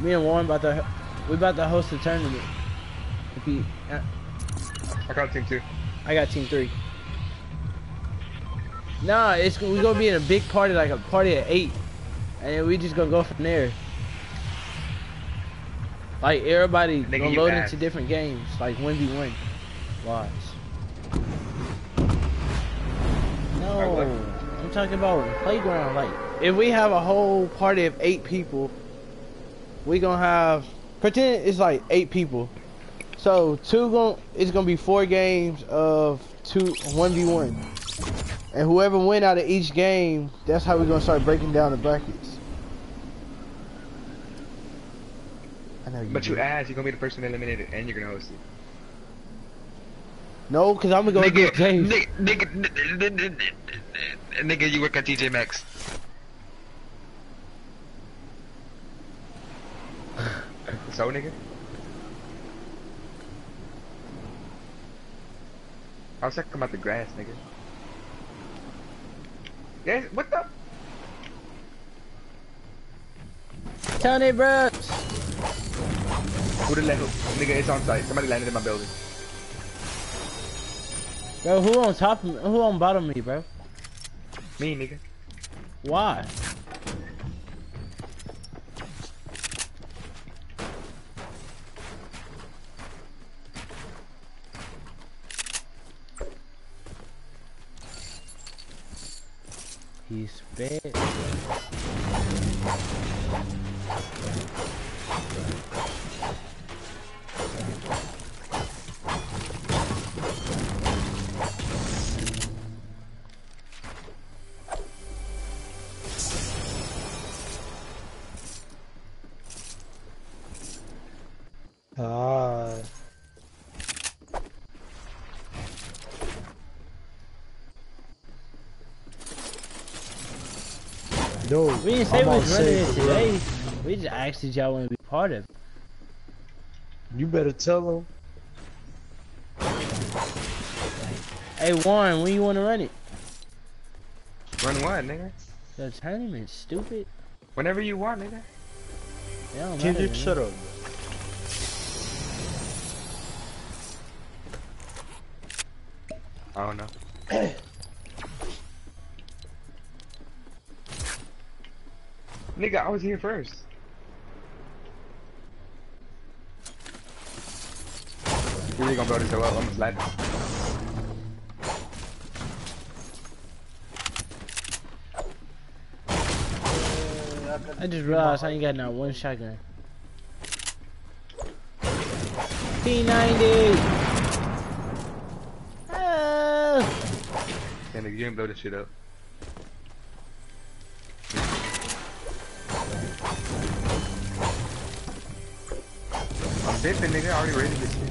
Me and one about to we about to host a tournament. If he, uh, I got team two. I got team three. Nah, it's we gonna be in a big party, like a party at eight, and we just gonna go from there. Like everybody Nigga, gonna load into different games, like one v one. Watch. No, I'm talking about playground. Like if we have a whole party of eight people, we gonna have pretend it's like eight people. So two gon' it's gonna be four games of two one v one. And whoever win out of each game, that's how we're gonna start breaking down the brackets. I know you. But you do. asked, you're gonna be the person eliminated, and you're gonna host it. No, because I'm gonna go nigga, against James. nigga, nigga, nigga, nigga, nigga, you work at TJ Maxx. so, nigga? I was talking about the grass, nigga. Yeah, what the? Tony Brooks. Who the land? Nigga, it's on site. Somebody landed in my building. Bro, who on top of me? Who on bottom of me, bro? Me, nigga. Why? He's fed. Ah. Dude, We didn't say we on was running it safe, bro. today. We just asked if y'all want to be part of it. You better tell them. Hey Warren, when you want to run it? Run what, nigga? The tournament, stupid. Whenever you want, nigga. It don't matter Kendrick, to shut up. I don't know. Nigga, I was here first. You really gonna build this so up? I'm gonna it. I just realized I ain't got not one shotgun. P90! Oh! Yeah, nigga, you didn't blow this shit up. Already this shit.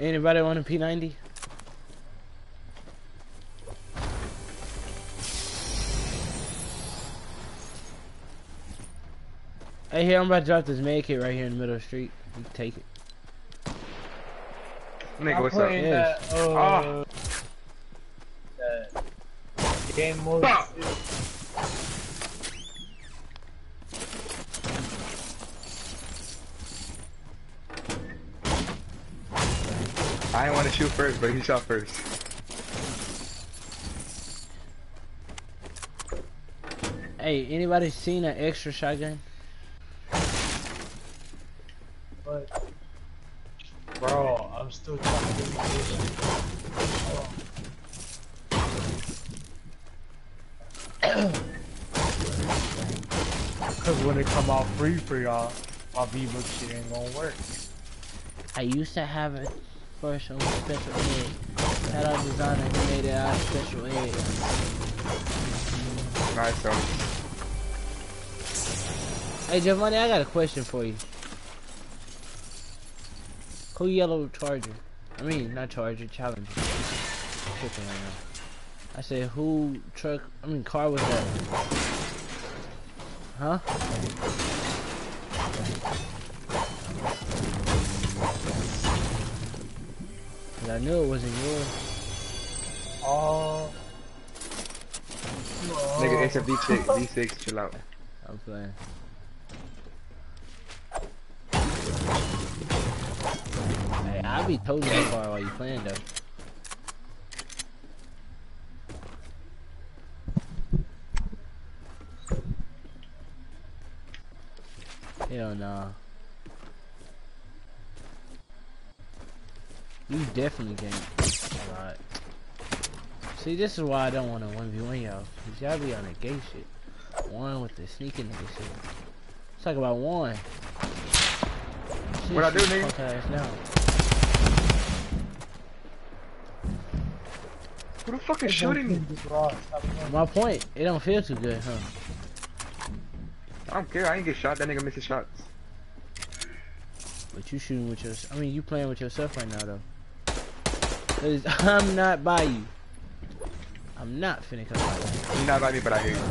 Anybody want a P90? Hey, here, I'm about to drop this med kit right here in the middle of the street. You take it. Nigga, what's up? playing that, uh, Ah. that game mode. Fuck. I didn't want to shoot first, but he shot first. Hey, anybody seen an extra shotgun? Free for y'all, my V-Book shit ain't gonna work. I used to have it first on special ed. Had our designer who made it out of special ed. Nice, so. Hey, Giovanni, I got a question for you. Who yellow Charger? I mean, not Charger, Challenger. Tripping right now. I said, who truck? I mean, car was that? Huh? Cause I knew it wasn't yours. Oh. Nigga, it's a V6, V6, chill out. I'm playing. Hey, I'll be totally the car while you playing though. Hell nah. You definitely can't. Alright. See, this is why I don't want to 1v1 y'all. Cause y'all be on that gay shit. one with the sneaking nigga shit. Let's talk about one. Shit, What I do, shit, nigga? fuck now. Who the fuck is shooting me? My point, it don't feel too good, huh? I don't care. I ain't get shot. That nigga missing shots. But you shooting with your, I mean, you playing with yourself right now though. 'Cause I'm not by you. I'm not finna come by you. You're not by me, but I hear you.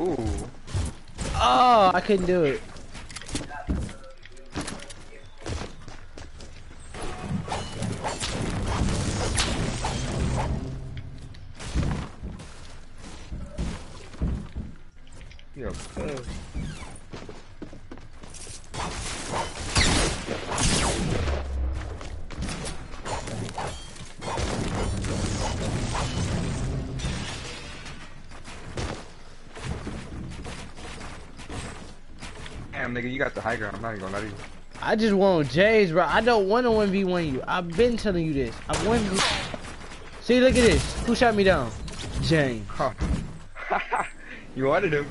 Ooh. Oh, I couldn't do it. You got the high ground. I'm not even gonna lie to you. I just want J's, bro. I don't want to 1v1 you. I've been telling you this. I've won. See, look at this. Who shot me down? James. Huh. you wanted him.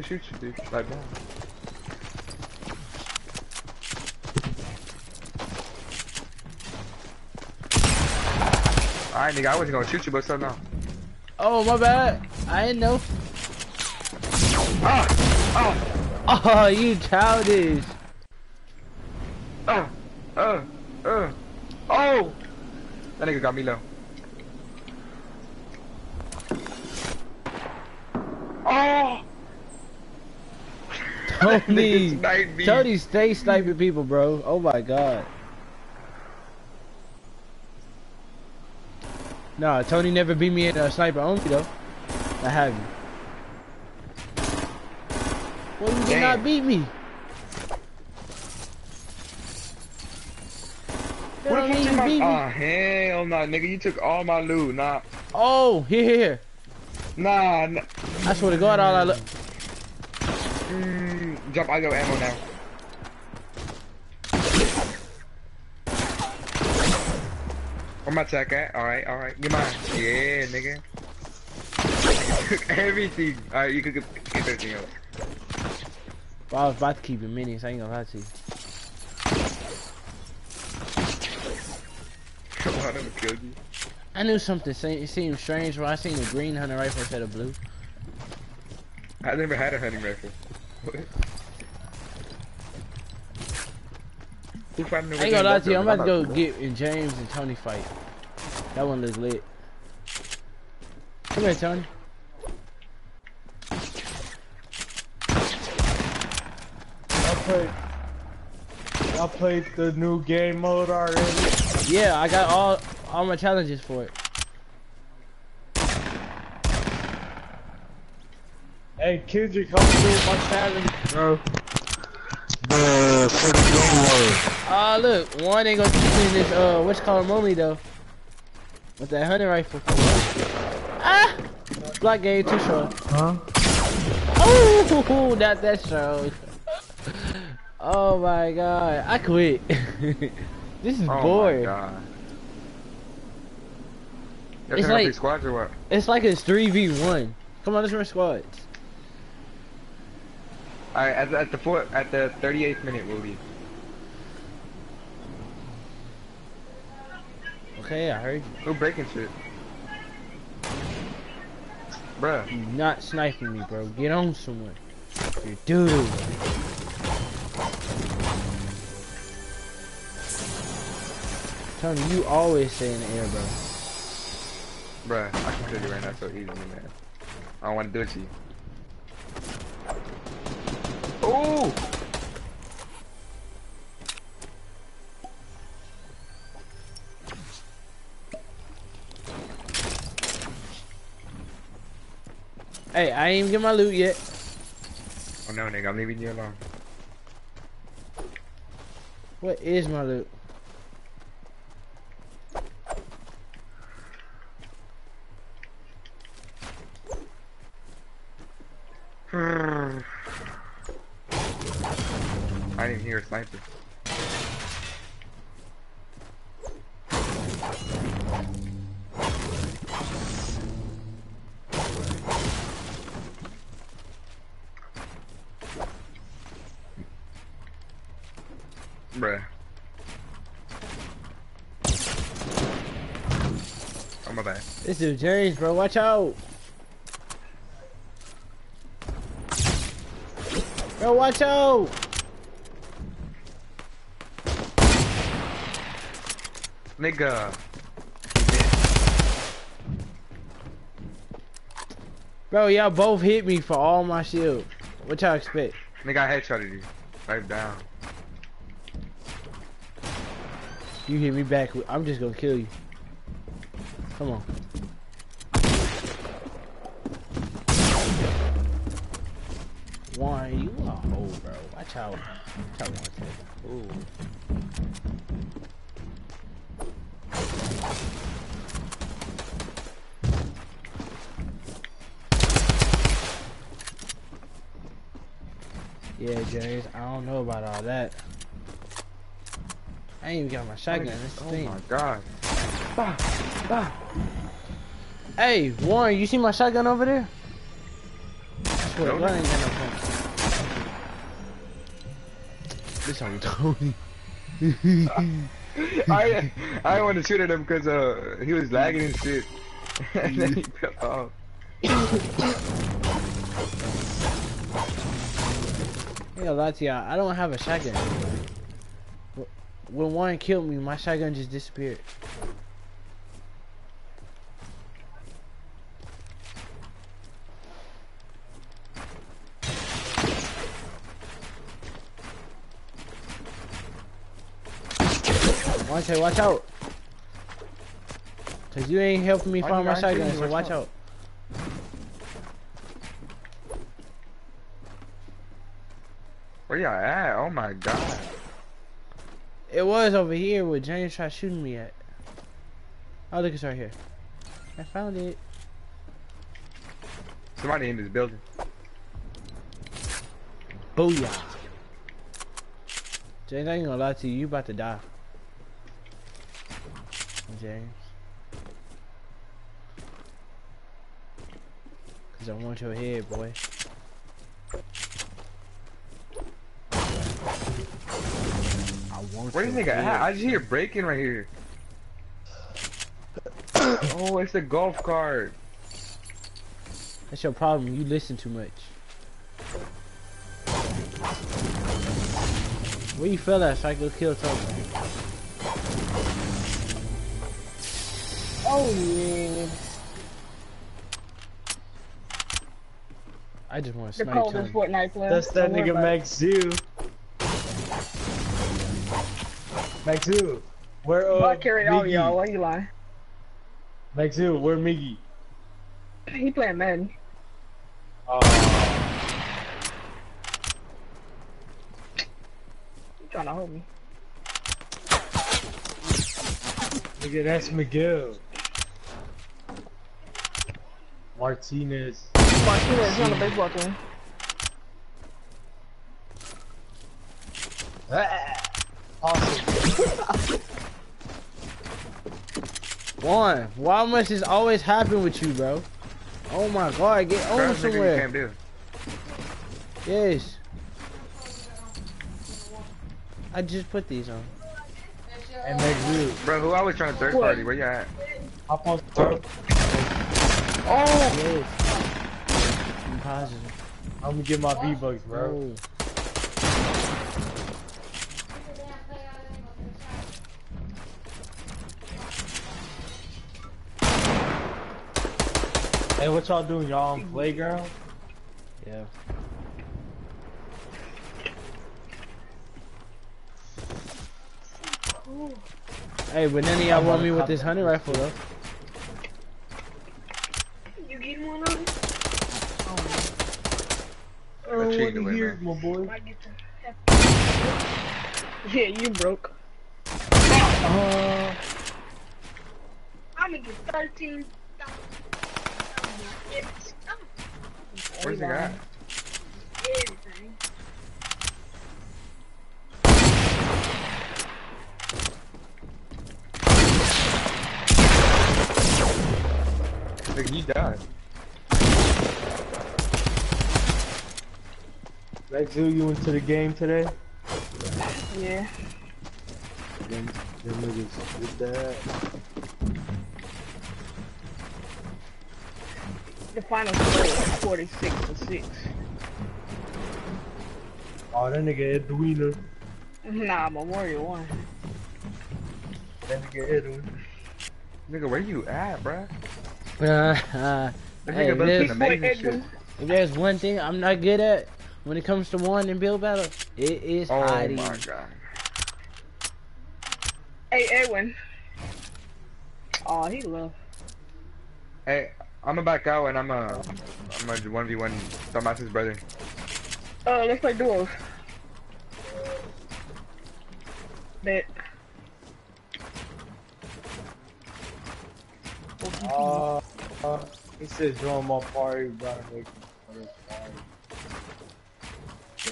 Finna shoot you, dude. Right now. Alright, nigga, I wasn't gonna shoot you, but so now. Oh, my bad. I didn't know. Ah! Oh! Oh, you childish. Uh! Uh! Uh! Oh! That nigga got me low. Tony. Tony stay sniping people, bro. Oh my god. Nah, Tony never beat me in a sniper only though. I have you. Well, you did not beat me. What You don't the fuck need took to my- beat me. Ah, hell nah, nigga, you took all my loot. Nah, Oh, here, here, here. nah, nah. I swear to God, all I look. Mm, drop all your ammo now. Where my attack at? Alright, alright. Get mine. Yeah, nigga. Everything. Alright, you could get, get everything else. Well, I was about to keep it minis. I ain't gonna lie to you. Come on, I'm gonna kill you. I knew something se- seemed strange when I seen a green hunter rifle instead of blue. I never had a hunting rifle. What? Who fighting over I ain't gonna lie to you. I'm about to go get in James and Tony fight. That one looks lit. Come here, Tony. I played. I played the new game mode already. Yeah, I got all all my challenges for it. Hey, Kendrick, help me with my challenge, bro. Ah, look, one ain't gonna keep me in this uh what's called mommy though. With that hunting rifle. Ah! Block game too short. Huh? Oh, not that strong. Oh my god, I quit. this is Oh boring. my god. It's like- like, squads or what? It's like it's 3v1. Come on, let's run squads. Alright, at, the- at the four, at the 38th minute we'll leave. Okay, I heard you. Who breaking shit? Bruh. You not sniping me, bro. Get on someone. You're doo. Tony, you always stay in the air, bro. Bruh, I can kill you right now so easily, man. I don't want to do it to you. Ooh! Hey, I ain't even get my loot yet. Oh no, nigga, I'm leaving you alone. What is my loot? I didn't hear a sniper. Bruh. Oh my bad. This dude James, bro. Watch out. Bro, watch out. Nigga. Bro, y'all both hit me for all my shield. What y'all expect? Nigga, I headshotted you. Right down. You hit me back. I'm just gonna kill you. Come on. One, you a hoe, bro. Watch out. Watch out, Ooh. Yeah, James, I don't know about all that. I ain't even got my shotgun. That's the Oh thing. my god. Hey, Warren, you see my shotgun over there? I swear, ain't got no point. This on Tony. I I didn't want to shoot at him because uh he was lagging and shit. and then he fell off. I ain't gonna lie to y'all, I don't have a shotgun. When Warren killed me, my shotgun just disappeared. Watch out, watch out. Cause you ain't helping me find my shotgun, so watch out. Where y'all at? Oh my god. It was over here where James tried shooting me at. Oh, look, it's right here. I found it. Somebody in this building. Booyah. James, I ain't gonna lie to you. You about to die. James. Cause I want your head, boy. I want Where your this nigga head. at? I just hear breaking right here. oh, it's a golf cart. That's your problem. You listen too much. Where you fell at so I could kill something? Oh yeah. I just want to The snipe coldest Tony. Fortnite player. That's that nigga about it. Max Zoo. Max Zoo. Where uh I carry all y'all. Why you lying? Max Zoo, where Miggy? He playing Madden. Uh, He trying to hold me. nigga, that's Miguel. Martinez. Martinez on the baseball team. Ah, Awesome. One, why must this always happen with you, bro? Oh my god, get on Crash nigga you somewhere. can't do. Yes. I just put these on. And Max Zoo. Bro, who I was trying to third What? party? Where you at? Hop on top. Oh, Yes. I'm positive. I'm gonna get my V-Bucks, bro. Oh. Hey, what y'all doing? Y'all on playground? Yeah. Hey, but none of y'all want me with this hunting rifle though. You getting one of them? I don't cheating want away, hear man. my boy. Get Yeah, you broke. Uh, I'm gonna get 13. Where's the guy? Everything. Nigga, you died. Lex, who you into the game today? Yeah. Them, them niggas with that. The final score was 46 to 6. Oh, that nigga Edwina. Nah, I'm a warrior one. That nigga Edwin. Nigga, where you at, bruh? Uh, uh, That hey, nigga about this- to amazing shit. if there's one thing I'm not good at when it comes to one and build battle, it is Oh hiding. my god. Hey, Edwin. Oh, he left. Hey, I'm gonna back out and I'm a, I'm gonna 1v1 Dumbasse's brother. Uh, let's play duos. Bet. Uh, uh, he said join my party, gotta make another party.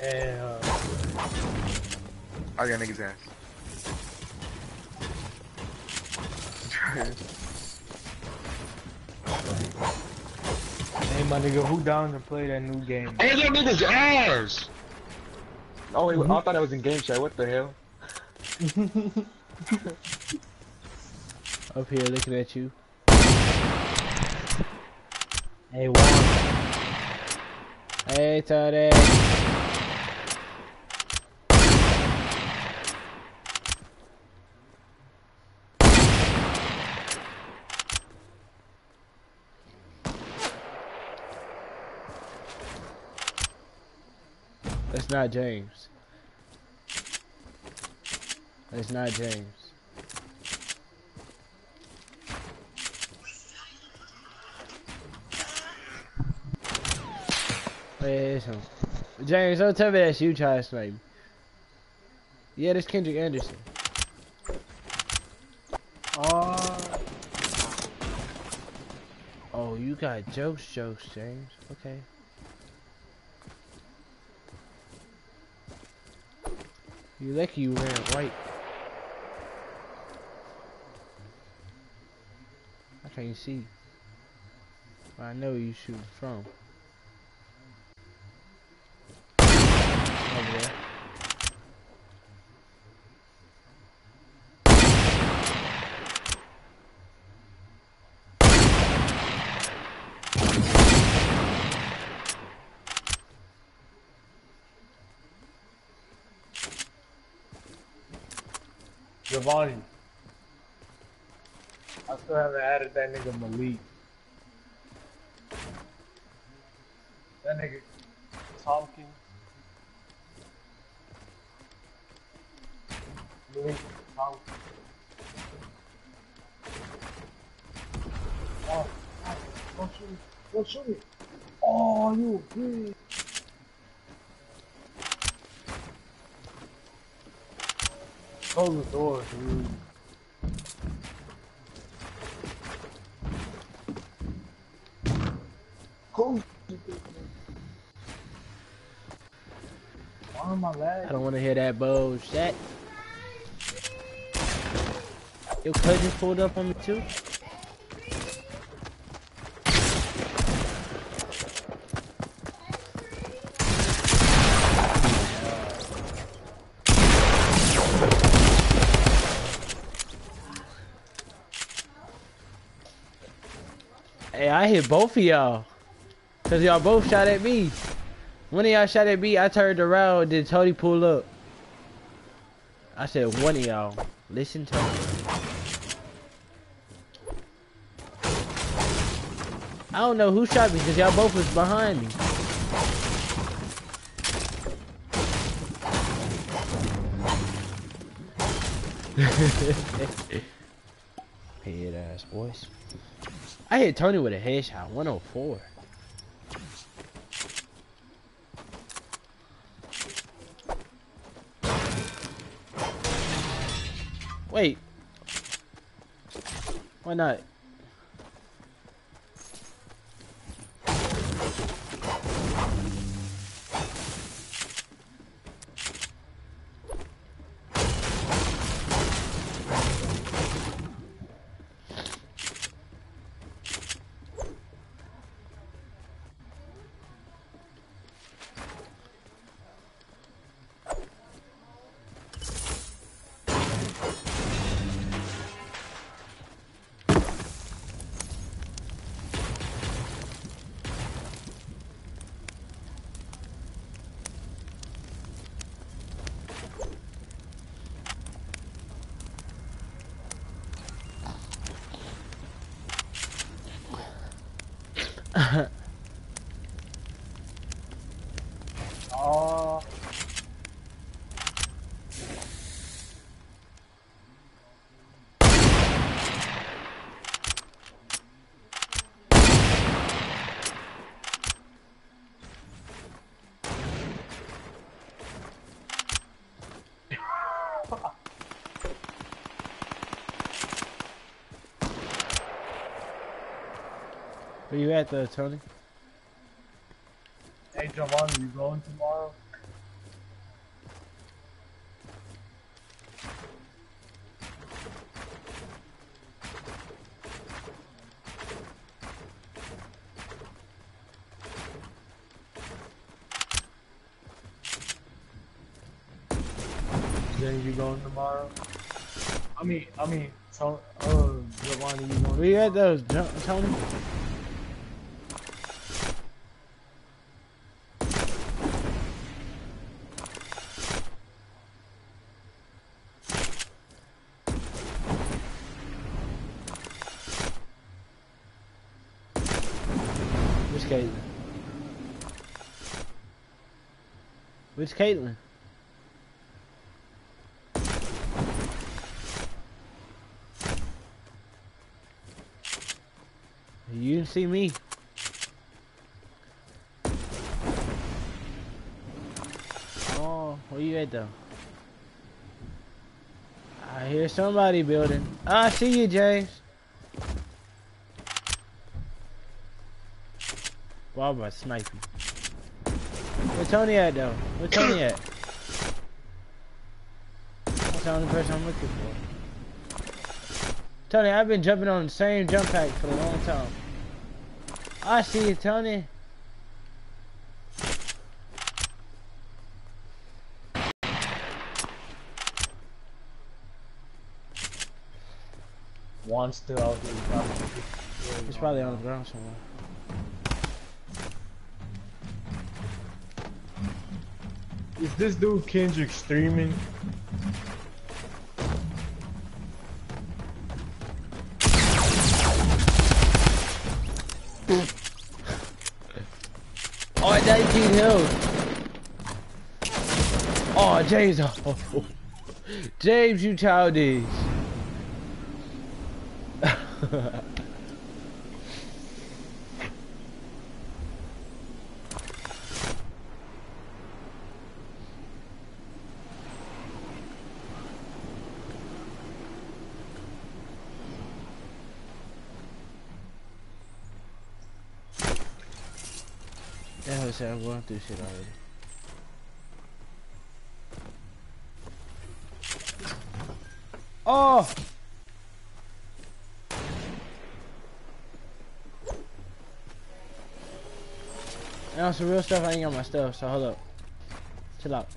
Damn. I got niggas ass. Hey, my nigga, who down to play that new game? Hey, yo, niggas ass! Oh, wait, mm-hmm. I thought I was in game chat. What the hell? Up here looking at you. Hey, Juan. Hey, Tade. That's not James. It's not James. It's him. James, don't tell me that's you trying to snipe. Yeah, that's Kendrick Anderson. Uh, Oh, you got jokes, jokes, James. Okay. You lucky you ran right. I can't see. I know you shooting from. Over there. Giovanni. I still haven't added that nigga Malik. That nigga Tompkins. Malik. Oh, oh, don't shoot me. Don't shoot me. Oh, you bitch. Close the door, dude. Close the door. Why am I I don't want to hear that bullshit. Your cousin pulled up on me too? Hey, I hit both of y'all. Cause y'all both shot at me. One of y'all shot at me, I turned around, did Tony pull up? I said one of y'all. Listen to me. I don't know who shot me because y'all both was behind me. Head ass boys. I hit Tony with a headshot, 104. Wait. Why not? Oh, Where you at though, Tony? hey, Giovanni, you going tomorrow? Then you going tomorrow? I mean, I mean, so, uh, Giovanni, you going? Where you at though, Tony? Where's Caitlin? Where's Caitlin? You didn't see me. Oh, where you at though? I hear somebody building. Ah, I see you, James. To snipe you. Where Tony at though? Where Tony at? That's the only person I'm looking for. Tony, I've been jumping on the same jump pack for a long time. I see you, Tony. One still out there. He's probably on the ground somewhere. Is this dude Kendrick streaming? Oh, 19 hills. Oh, James. Oh, James, you childish. Yeah, Jose, I'm going through shit already. Oh! On some real stuff, I ain't got my stuff, so hold up. Chill out.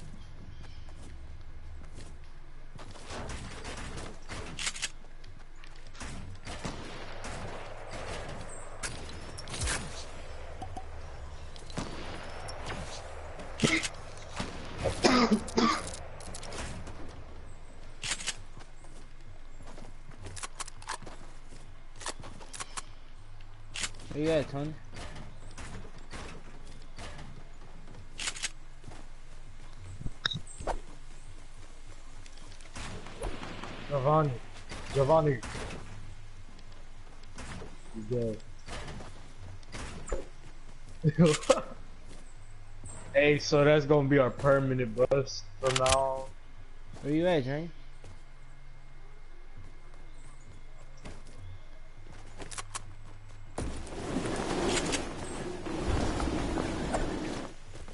Where Where you at, Tony? Giovanni. Giovanni. You dead. hey, so that's gonna be our permanent bus from now on. Where you at, James?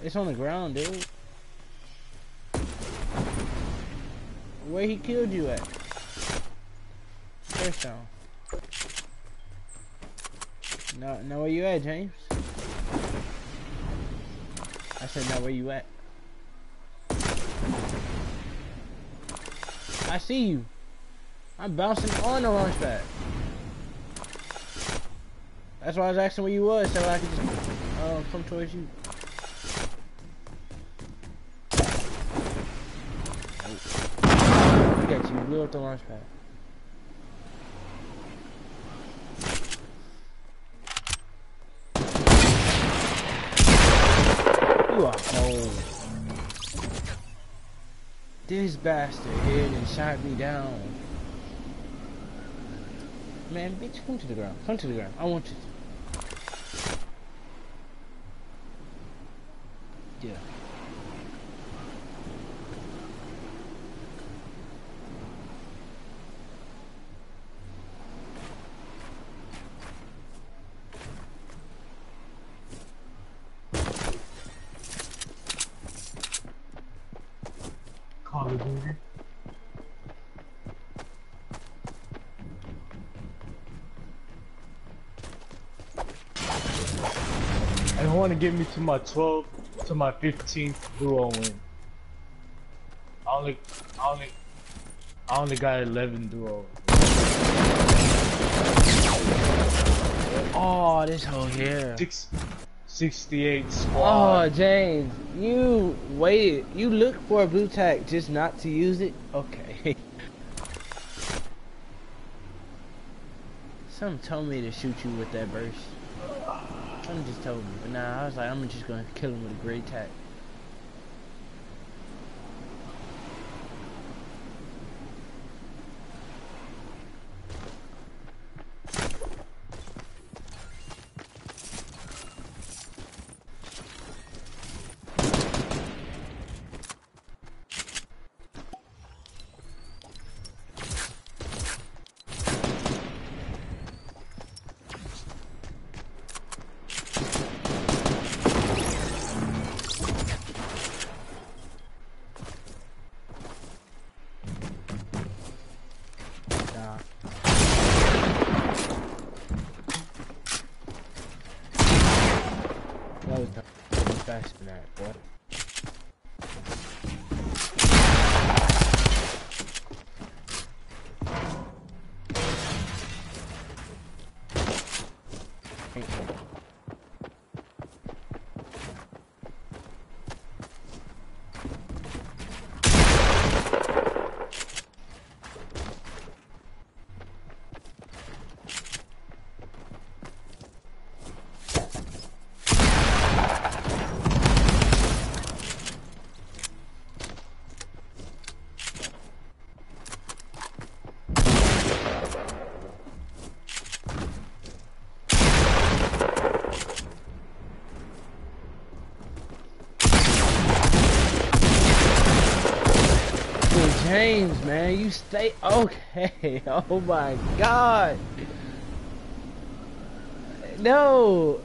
It's on the ground, dude. Where he killed you at? First down. No, no, where you at, James? I said, now where you at? I see you. I'm bouncing on the launch pad. That's why I was asking where you was, so I could just uh, come towards you. Nope. Look at you, blew up the launch pad. Bastard hit and shot me down. Man, bitch, come to the ground. Come to the ground. I want you to. Yeah. Call of Duty. I want to get me to my 12 to my 15th duo win. I only, I only, I only got 11 duo. Oh, this whole here. Six, 68 squad. Oh, James, you waited. You looked for a blue tack just not to use it? Okay. Something told me to shoot you with that burst. Something just told me. But nah, I was like, I'm just gonna kill him with a great tack. Nah. That was not faster than that, boy. Thank you. Dude, James, man, you stay okay. Oh my god. No.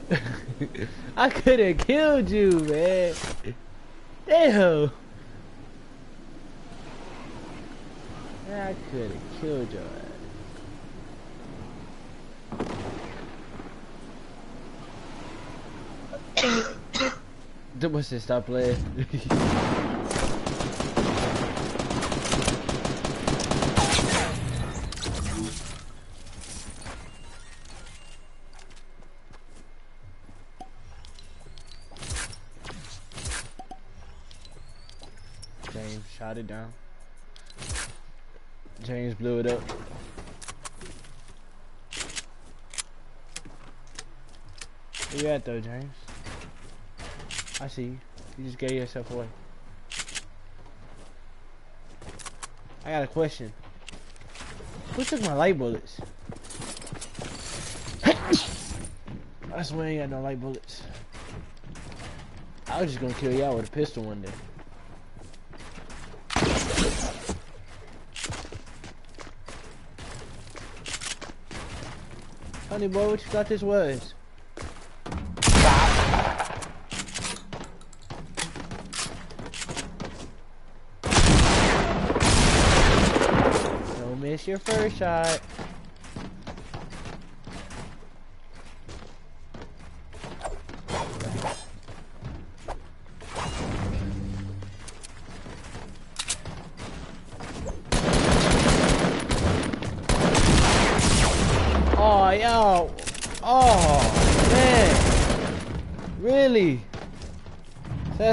I could have killed you, man. Damn. I could have killed your ass. What's this? Stop playing. James shot it down. James blew it up. Where you at though, James? I see you. You just gave yourself away. I got a question. Who took my light bullets? I swear I ain't got no light bullets. I was just gonna kill y'all with a pistol one day. Honey boy, what you thought this was? Don't miss your first shot.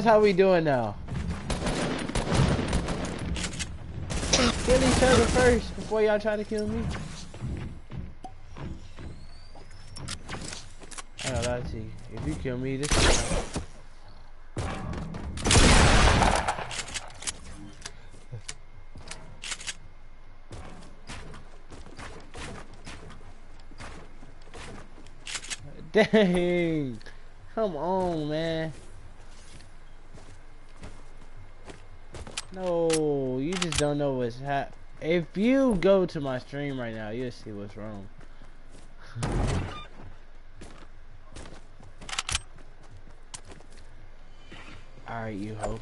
That's how we doing now. Kill each other first before y'all try to kill me. I see. If you kill me, this is Dang! Come on, man. No, you just don't know what's hap. If you go to my stream right now, you'll see what's wrong. Alright, you hope.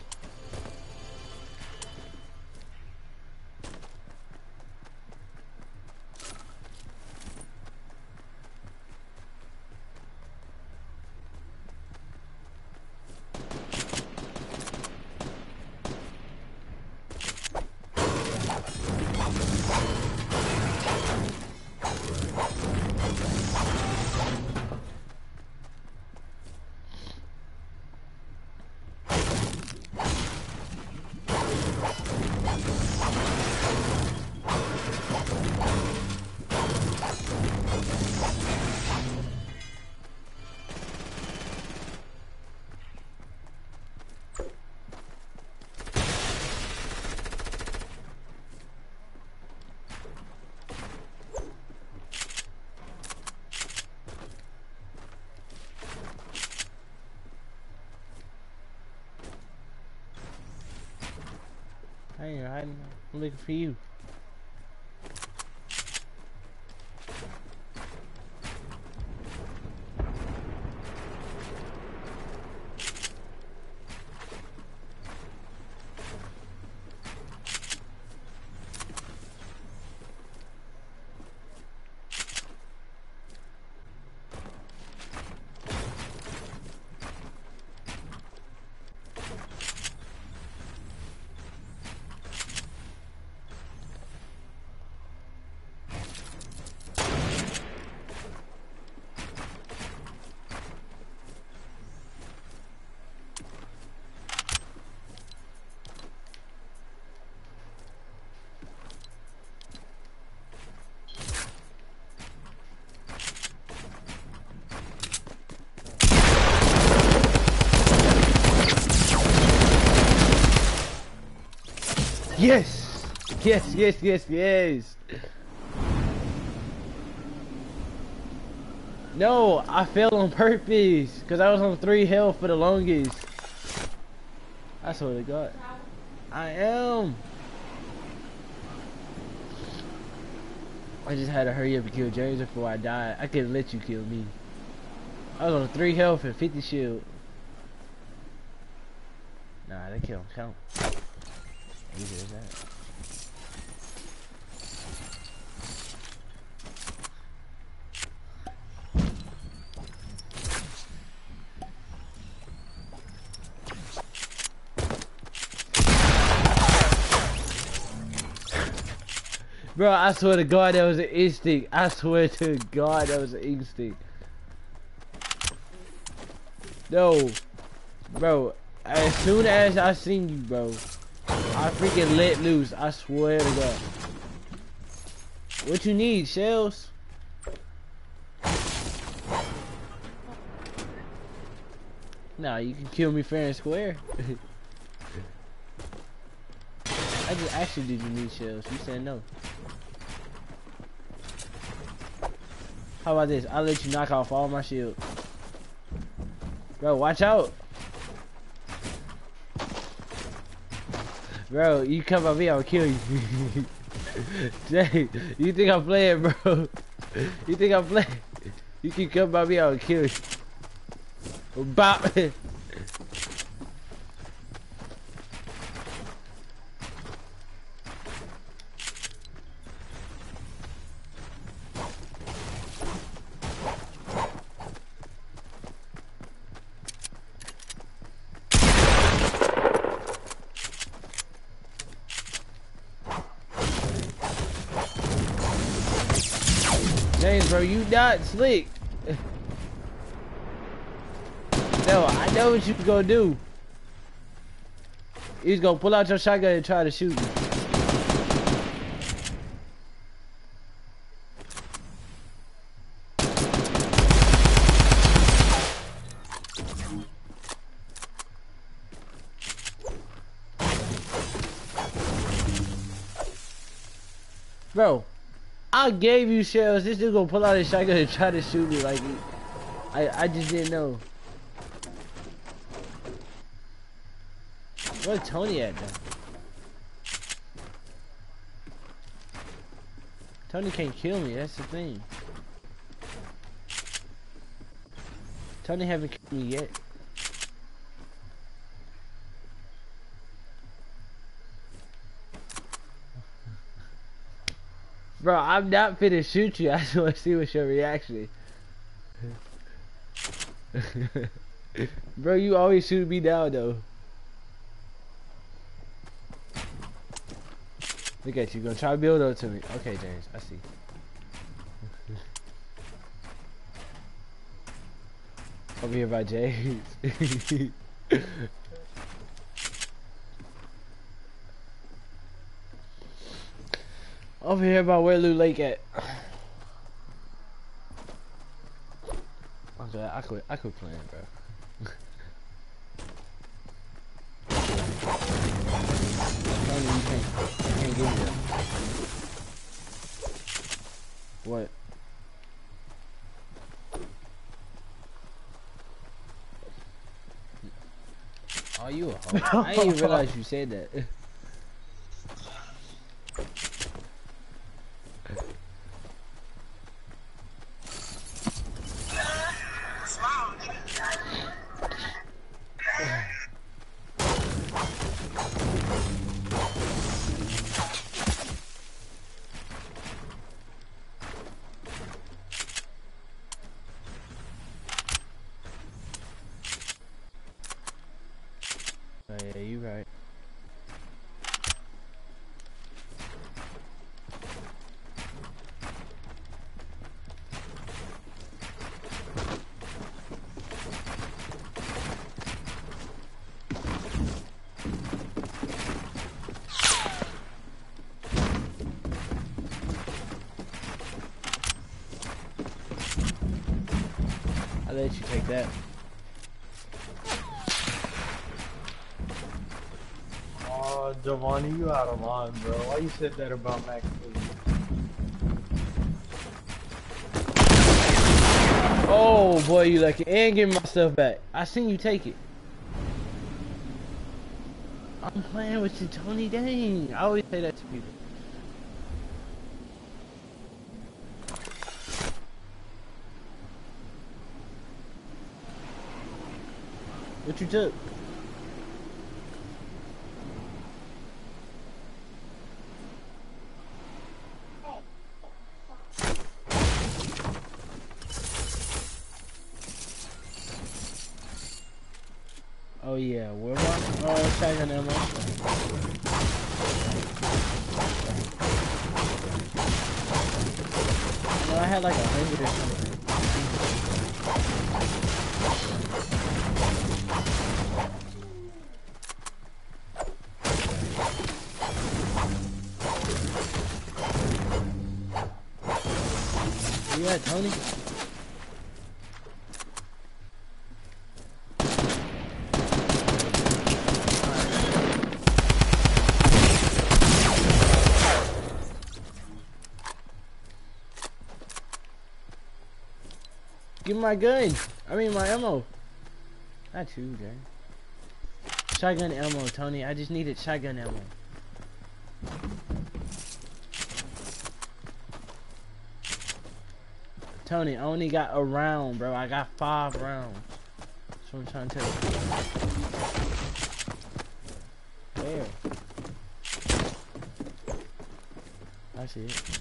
Looking for you. Yes! Yes, yes, yes! No, I fell on purpose, because I was on 3 health for the longest. I swear to God. I am! I just had to hurry up and kill James before I died. I couldn't let you kill me. I was on 3 health and 50 shield. Nah, that kill don't count. Easy as that. Bro, I swear to God that was an instinct. I swear to God that was an instinct. No. Bro, as soon as I seen you, bro, I freaking let loose. I swear to God. What you need, shells? Nah, you can kill me fair and square. I just actually did you need shells. You said no. How about this? I'll let you knock off all my shield. Bro, watch out. Bro, you come at me, I'll kill you. Jay, you think I'm playing, bro? You think I'm playing? You can come by me, I'll kill you. Bop. James, bro, you not slick. No, I know what you gonna do. He's gonna pull out your shotgun and try to shoot me. Bro, I gave you shells. This dude gonna pull out his shotgun and try to shoot me like I I just didn't know. Where's Tony at though? Tony can't kill me, that's the thing. Tony haven't killed me yet. Bro, I'm not finna shoot you. I just want to see what's your reaction. Bro, you always shoot me down though. Look at you, gonna try to build up to me. Okay, James, I see. Over here by James. Over here by where Loot Lake at. Okay, I could I quit playing, bro. Tony, you can't, you can't get me that. What? Oh, you a hoe. I didn't even realize you said that. Oh, yeah, you right. I'll let you take that. Oh, Giovanni, you out of line, bro. Why you said that about Max? Oh boy, you lucky. And give me my stuff back. I seen you take it. I'm playing with you, Tony. Dang. I always say that to people. What you took? Oh yeah, where my oh shotgun ammo? No, I had like a hundred or something. At, Tony? Give my gun. I mean my ammo. Not you, Jay. Shotgun ammo, Tony. I just needed shotgun ammo. Tony, I only got a round, bro. I got five rounds. That's what I'm trying to tell you. See it.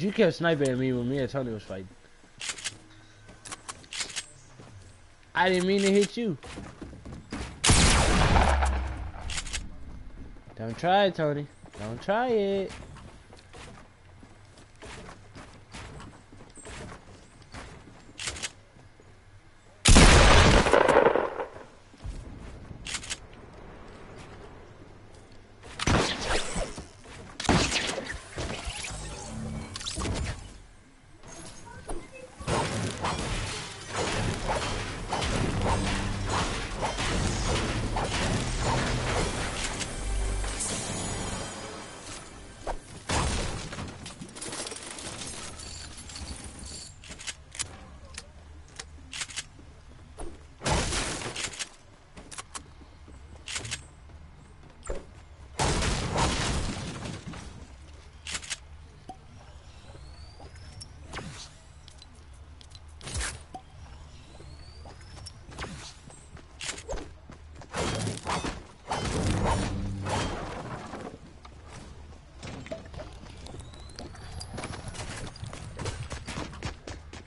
James, you kept sniping at me when me and Tony was fighting. I didn't mean to hit you. Don't try it, Tony. Don't try it.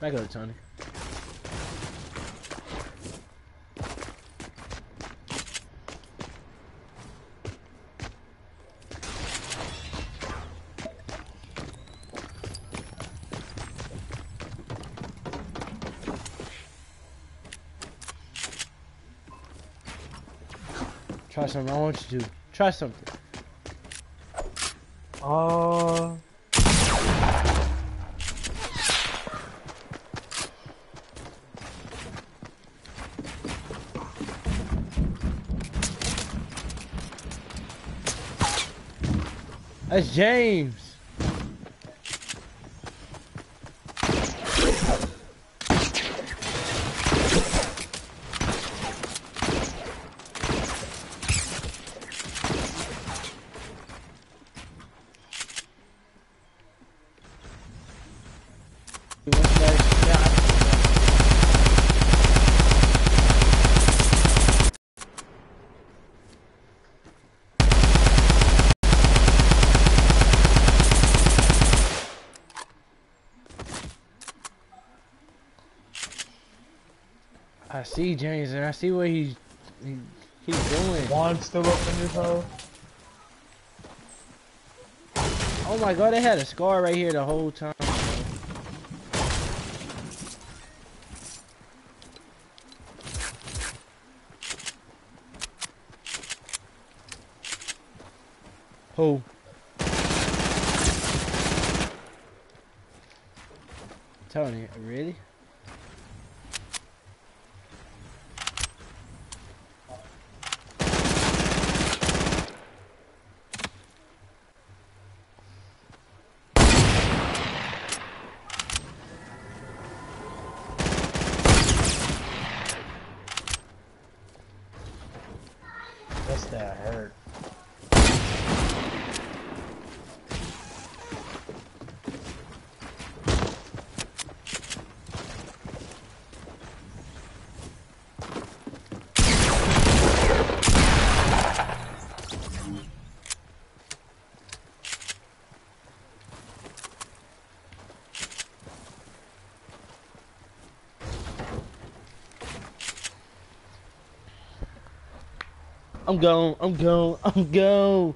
Back up, Tony. Try something. I want you to try something. Uh, That's James. I see James and I see what he's he, he's doing. Juan still up in this hole. Oh my god, they had a scar right here the whole time. Who? Tony, really? That's that hurt. I'm gone. I'm gone. I'm gone.